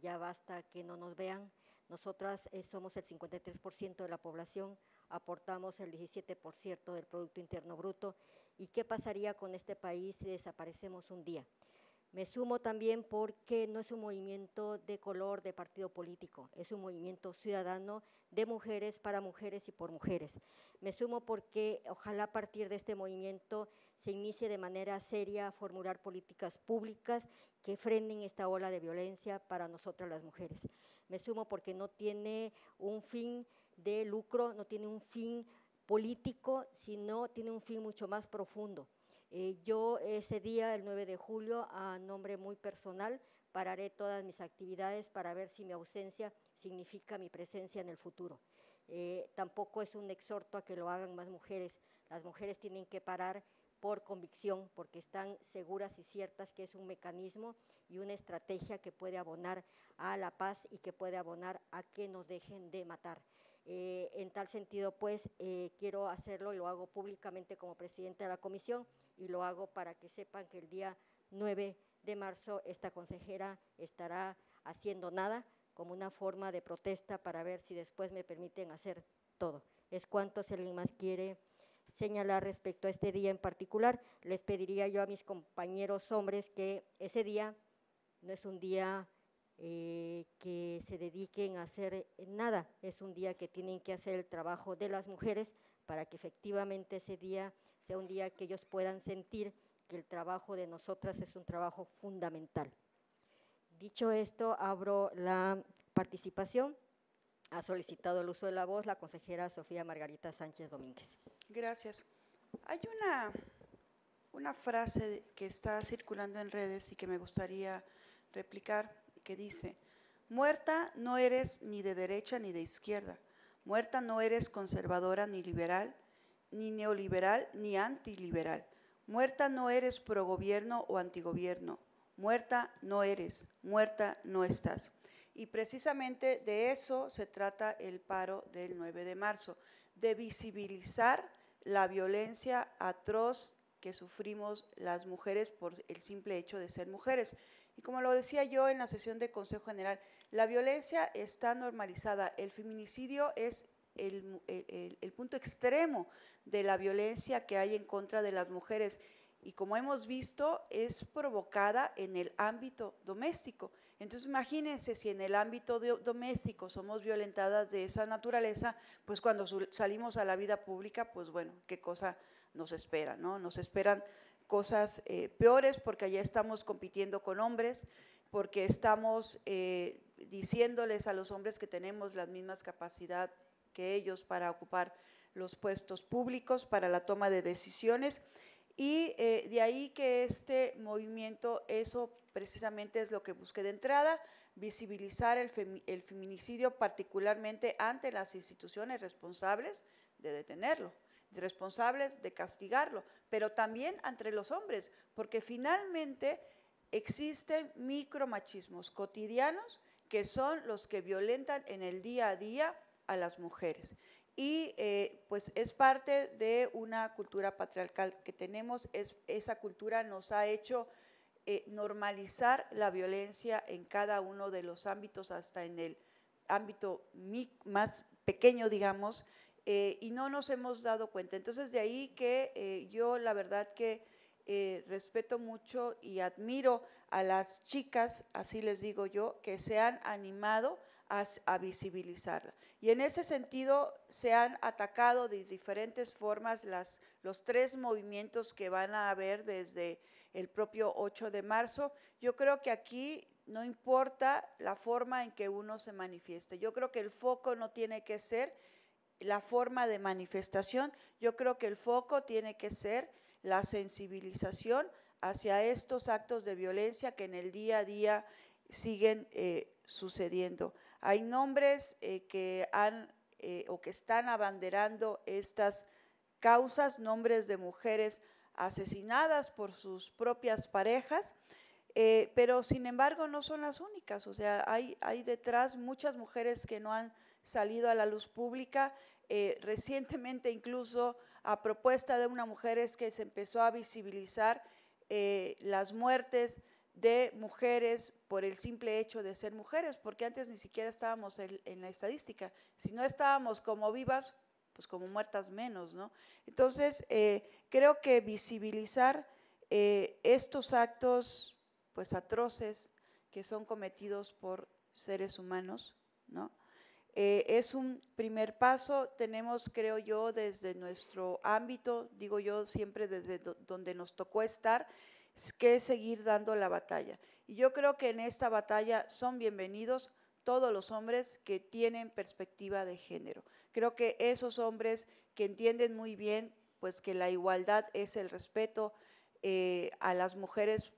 ya basta que no nos vean. Nosotras somos el 53% de la población, aportamos el 17% del Producto Interno Bruto. ¿Y qué pasaría con este país si desaparecemos un día? Me sumo también porque no es un movimiento de color de partido político, es un movimiento ciudadano de mujeres para mujeres y por mujeres. Me sumo porque ojalá a partir de este movimiento se inicie de manera seria a formular políticas públicas que frenen esta ola de violencia para nosotras las mujeres. Me sumo porque no tiene un fin de lucro, no tiene un fin político, sino tiene un fin mucho más profundo. Eh, yo ese día, el 9 de julio, a nombre muy personal, pararé todas mis actividades para ver si mi ausencia significa mi presencia en el futuro. Eh, tampoco es un exhorto a que lo hagan más mujeres. Las mujeres tienen que parar por convicción, porque están seguras y ciertas que es un mecanismo y una estrategia que puede abonar a la paz y que puede abonar a que nos dejen de matar. Eh, en tal sentido, pues, eh, quiero hacerlo y lo hago públicamente como presidente de la comisión y lo hago para que sepan que el día 9 de marzo esta consejera estará haciendo nada como una forma de protesta para ver si después me permiten hacer todo. Es cuanto alguien más quiere señalar respecto a este día en particular. Les pediría yo a mis compañeros hombres que ese día no es un día eh, que se dediquen a hacer nada. Es un día que tienen que hacer el trabajo de las mujeres para que efectivamente ese día sea un día que ellos puedan sentir que el trabajo de nosotras es un trabajo fundamental. Dicho esto, abro la participación. Ha solicitado el uso de la voz la consejera Sofía Margarita Sánchez Domínguez. Gracias. Hay una, una frase que está circulando en redes y que me gustaría replicar que dice, Muerta no eres ni de derecha ni de izquierda. Muerta no eres conservadora ni liberal, ni neoliberal ni antiliberal. Muerta no eres progobierno o antigobierno. Muerta no eres, muerta no estás. Y precisamente de eso se trata el paro del 9 de marzo, de visibilizar la violencia atroz que sufrimos las mujeres por el simple hecho de ser mujeres. Y como lo decía yo en la sesión de Consejo General, la violencia está normalizada. El feminicidio es el, el, punto extremo de la violencia que hay en contra de las mujeres. Y como hemos visto, es provocada en el ámbito doméstico. Entonces imagínense si en el ámbito doméstico somos violentadas de esa naturaleza, pues cuando salimos a la vida pública, pues bueno, qué cosa nos espera, ¿no? Nos esperan cosas eh, peores porque allá estamos compitiendo con hombres, porque estamos eh, diciéndoles a los hombres que tenemos las mismas capacidad que ellos para ocupar los puestos públicos, para la toma de decisiones. Y eh, de ahí que este movimiento, eso precisamente es lo que busqué de entrada, visibilizar el, el feminicidio particularmente ante las instituciones responsables de detenerlo responsables de castigarlo, pero también entre los hombres, porque finalmente existen micromachismos cotidianos que son los que violentan en el día a día a las mujeres. Y eh, pues es parte de una cultura patriarcal que tenemos, es, esa cultura nos ha hecho eh, normalizar la violencia en cada uno de los ámbitos, hasta en el ámbito más pequeño, digamos, eh, y no nos hemos dado cuenta. Entonces, de ahí que yo la verdad que respeto mucho y admiro a las chicas, así les digo yo, que se han animado a, a, visibilizarla. Y en ese sentido se han atacado de diferentes formas las, los tres movimientos que van a haber desde el propio 8 de marzo. Yo creo que aquí no importa la forma en que uno se manifieste. Yo creo que el foco no tiene que ser la forma de manifestación, yo creo que el foco tiene que ser la sensibilización hacia estos actos de violencia que en el día a día siguen eh, sucediendo. Hay nombres eh, que han eh, o que están abanderando estas causas, nombres de mujeres asesinadas por sus propias parejas, pero sin embargo no son las únicas, o sea, hay, detrás muchas mujeres que no han salido a la luz pública. Eh, recientemente incluso a propuesta de una mujer es que se empezó a visibilizar eh, las muertes de mujeres por el simple hecho de ser mujeres, porque antes ni siquiera estábamos en, la estadística. Si no estábamos como vivas, pues como muertas menos, ¿no? Entonces, eh, creo que visibilizar estos actos, pues atroces, que son cometidos por seres humanos, ¿no? Eh, es un primer paso, tenemos, creo yo, desde nuestro ámbito, digo yo siempre desde donde nos tocó estar, que seguir dando la batalla. Y yo creo que en esta batalla son bienvenidos todos los hombres que tienen perspectiva de género. Creo que esos hombres que entienden muy bien pues que la igualdad es el respeto eh, a las mujeres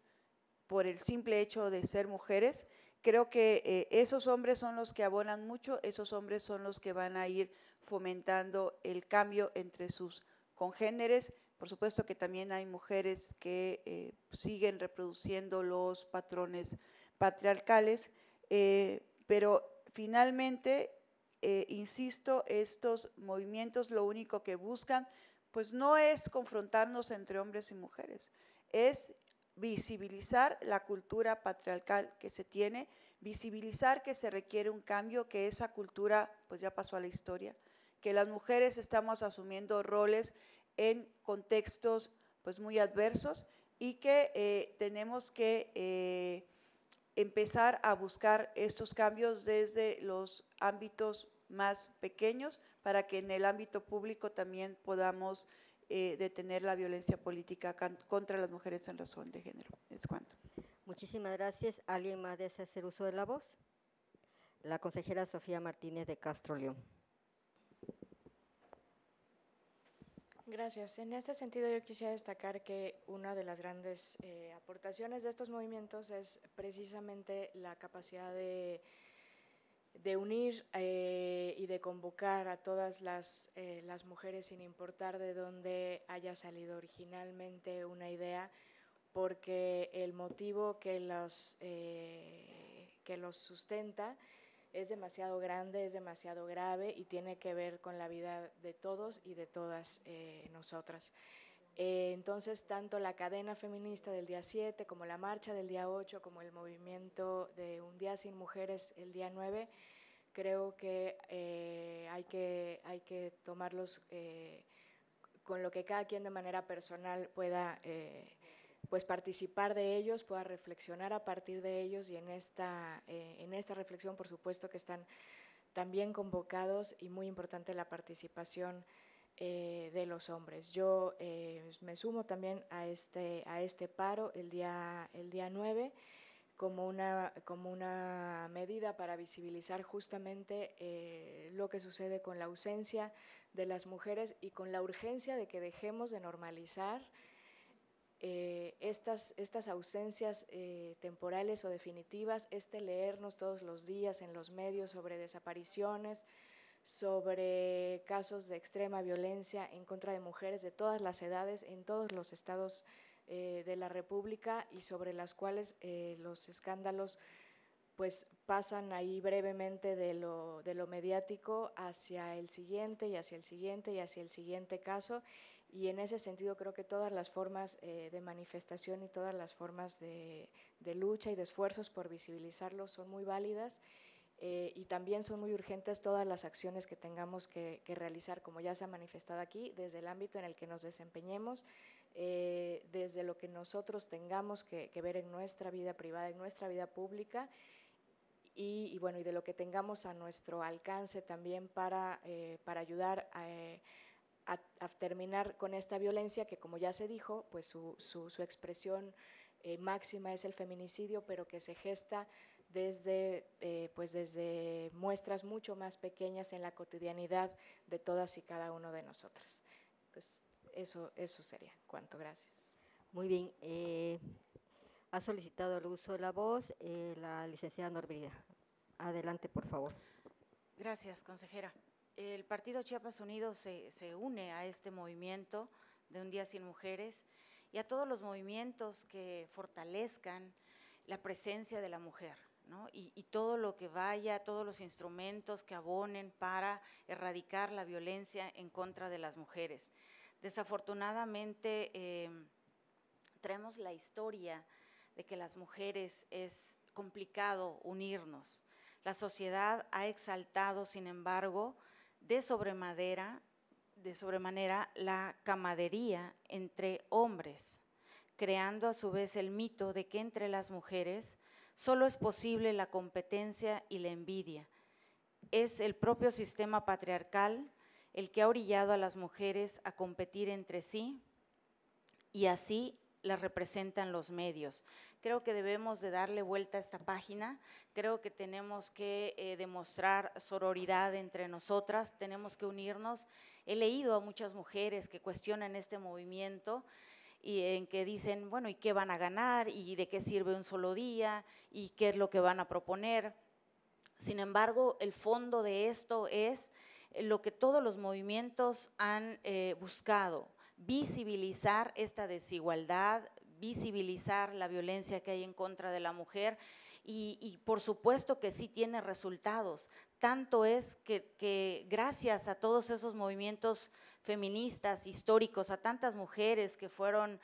por el simple hecho de ser mujeres, Creo que eh, esos hombres son los que abonan mucho, esos hombres son los que van a ir fomentando el cambio entre sus congéneres. Por supuesto que también hay mujeres que eh, siguen reproduciendo los patrones patriarcales, eh, pero finalmente, insisto, estos movimientos lo único que buscan, pues no es confrontarnos entre hombres y mujeres, es visibilizar la cultura patriarcal que se tiene, visibilizar que se requiere un cambio, que esa cultura pues ya pasó a la historia, que las mujeres estamos asumiendo roles en contextos pues muy adversos y que eh, tenemos que eh, empezar a buscar estos cambios desde los ámbitos más pequeños para que en el ámbito público también podamos eh, detener la violencia política contra las mujeres en razón de género. Es cuanto. Muchísimas gracias. ¿Alguien más desea hacer uso de la voz? La consejera Sofía Martínez de Castro León. Gracias. En este sentido, yo quisiera destacar que una de las grandes eh, aportaciones de estos movimientos es precisamente la capacidad de unir eh, y de convocar a todas las, eh, las, mujeres sin importar de dónde haya salido originalmente una idea, porque el motivo que los, eh, que los sustenta es demasiado grande, es demasiado grave y tiene que ver con la vida de todos y de todas nosotras. entonces, tanto la cadena feminista del día 7, como la marcha del día 8, como el movimiento de Un Día Sin Mujeres el día 9, creo que, eh, hay, que hay que tomarlos eh, con lo que cada quien de manera personal pueda eh, pues participar de ellos, pueda reflexionar a partir de ellos y en esta, en esta reflexión por supuesto que están también convocados y muy importante la participación de los hombres. Yo me sumo también a este, a este paro el día, el día 9 como una, como una medida para visibilizar justamente eh, lo que sucede con la ausencia de las mujeres y con la urgencia de que dejemos de normalizar eh, estas, estas ausencias eh, temporales o definitivas, este leernos todos los días en los medios sobre desapariciones, sobre casos de extrema violencia en contra de mujeres de todas las edades en todos los estados eh, de la República y sobre las cuales los escándalos pues pasan ahí brevemente de lo, de lo mediático hacia el siguiente y hacia el siguiente y hacia el siguiente caso. Y en ese sentido creo que todas las formas eh, de manifestación y todas las formas de, de, lucha y de esfuerzos por visibilizarlo son muy válidas y también son muy urgentes todas las acciones que tengamos que, que, realizar, como ya se ha manifestado aquí, desde el ámbito en el que nos desempeñemos, eh, desde lo que nosotros tengamos que, ver en nuestra vida privada, en nuestra vida pública, y, bueno, y de lo que tengamos a nuestro alcance también para, eh, para ayudar a, terminar con esta violencia que, como ya se dijo, pues su, su, expresión eh, máxima es el feminicidio, pero que se gesta desde, pues desde muestras mucho más pequeñas en la cotidianidad de todas y cada uno de nosotras. Pues eso, eso sería. Cuánto, gracias. Muy bien. Eh, ha solicitado el uso de la voz eh, la licenciada Norbrida. Adelante, por favor. Gracias, consejera. El Partido Chiapas Unido se, une a este movimiento de Un Día Sin Mujeres y a todos los movimientos que fortalezcan la presencia de la mujer. y, todo lo que vaya, todos los instrumentos que abonen para erradicar la violencia en contra de las mujeres. Desafortunadamente, eh, traemos la historia de que las mujeres es complicado unirnos. La sociedad ha exaltado, sin embargo, de sobremanera, de sobremanera la camadería entre hombres, creando a su vez el mito de que entre las mujeres solo es posible la competencia y la envidia. Es el propio sistema patriarcal el que ha orillado a las mujeres a competir entre sí y así las representan los medios. Creo que debemos de darle vuelta a esta página, creo que tenemos que eh, demostrar sororidad entre nosotras, tenemos que unirnos. He leído a muchas mujeres que cuestionan este movimiento y en que dicen, bueno, ¿y qué van a ganar? ¿Y de qué sirve un solo día? ¿Y qué es lo que van a proponer? Sin embargo, el fondo de esto es lo que todos los movimientos han eh, buscado, visibilizar esta desigualdad, visibilizar la violencia que hay en contra de la mujer y, por supuesto que sí tiene resultados. Tanto es que, gracias a todos esos movimientos feministas históricos, a tantas mujeres que fueron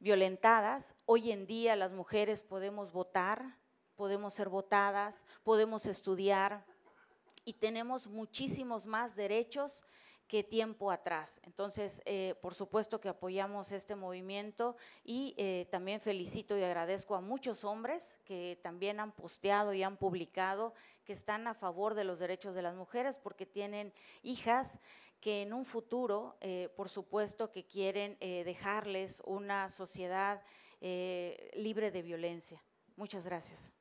violentadas, hoy en día las mujeres podemos votar, podemos ser votadas, podemos estudiar, y tenemos muchísimos más derechos que tiempo atrás. Entonces, eh, por supuesto que apoyamos este movimiento y eh, también felicito y agradezco a muchos hombres que también han posteado y han publicado que están a favor de los derechos de las mujeres porque tienen hijas que en un futuro, eh, por supuesto, que quieren dejarles una sociedad libre de violencia. Muchas gracias.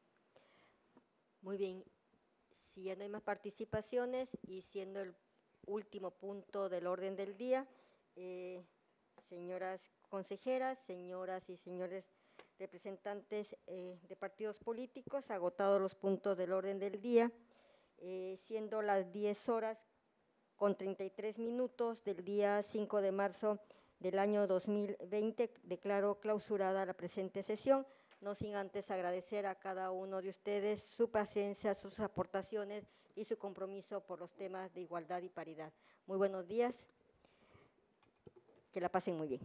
Muy bien si ya no hay más participaciones y siendo el último punto del orden del día, eh, señoras consejeras, señoras y señores representantes eh, de partidos políticos, agotados los puntos del orden del día, Eh, siendo las 10 horas con 33 minutos del día 5 de marzo del año 2020, declaro clausurada la presente sesión, no sin antes agradecer a cada uno de ustedes su paciencia, sus aportaciones y su compromiso por los temas de igualdad y paridad. Muy buenos días, que la pasen muy bien.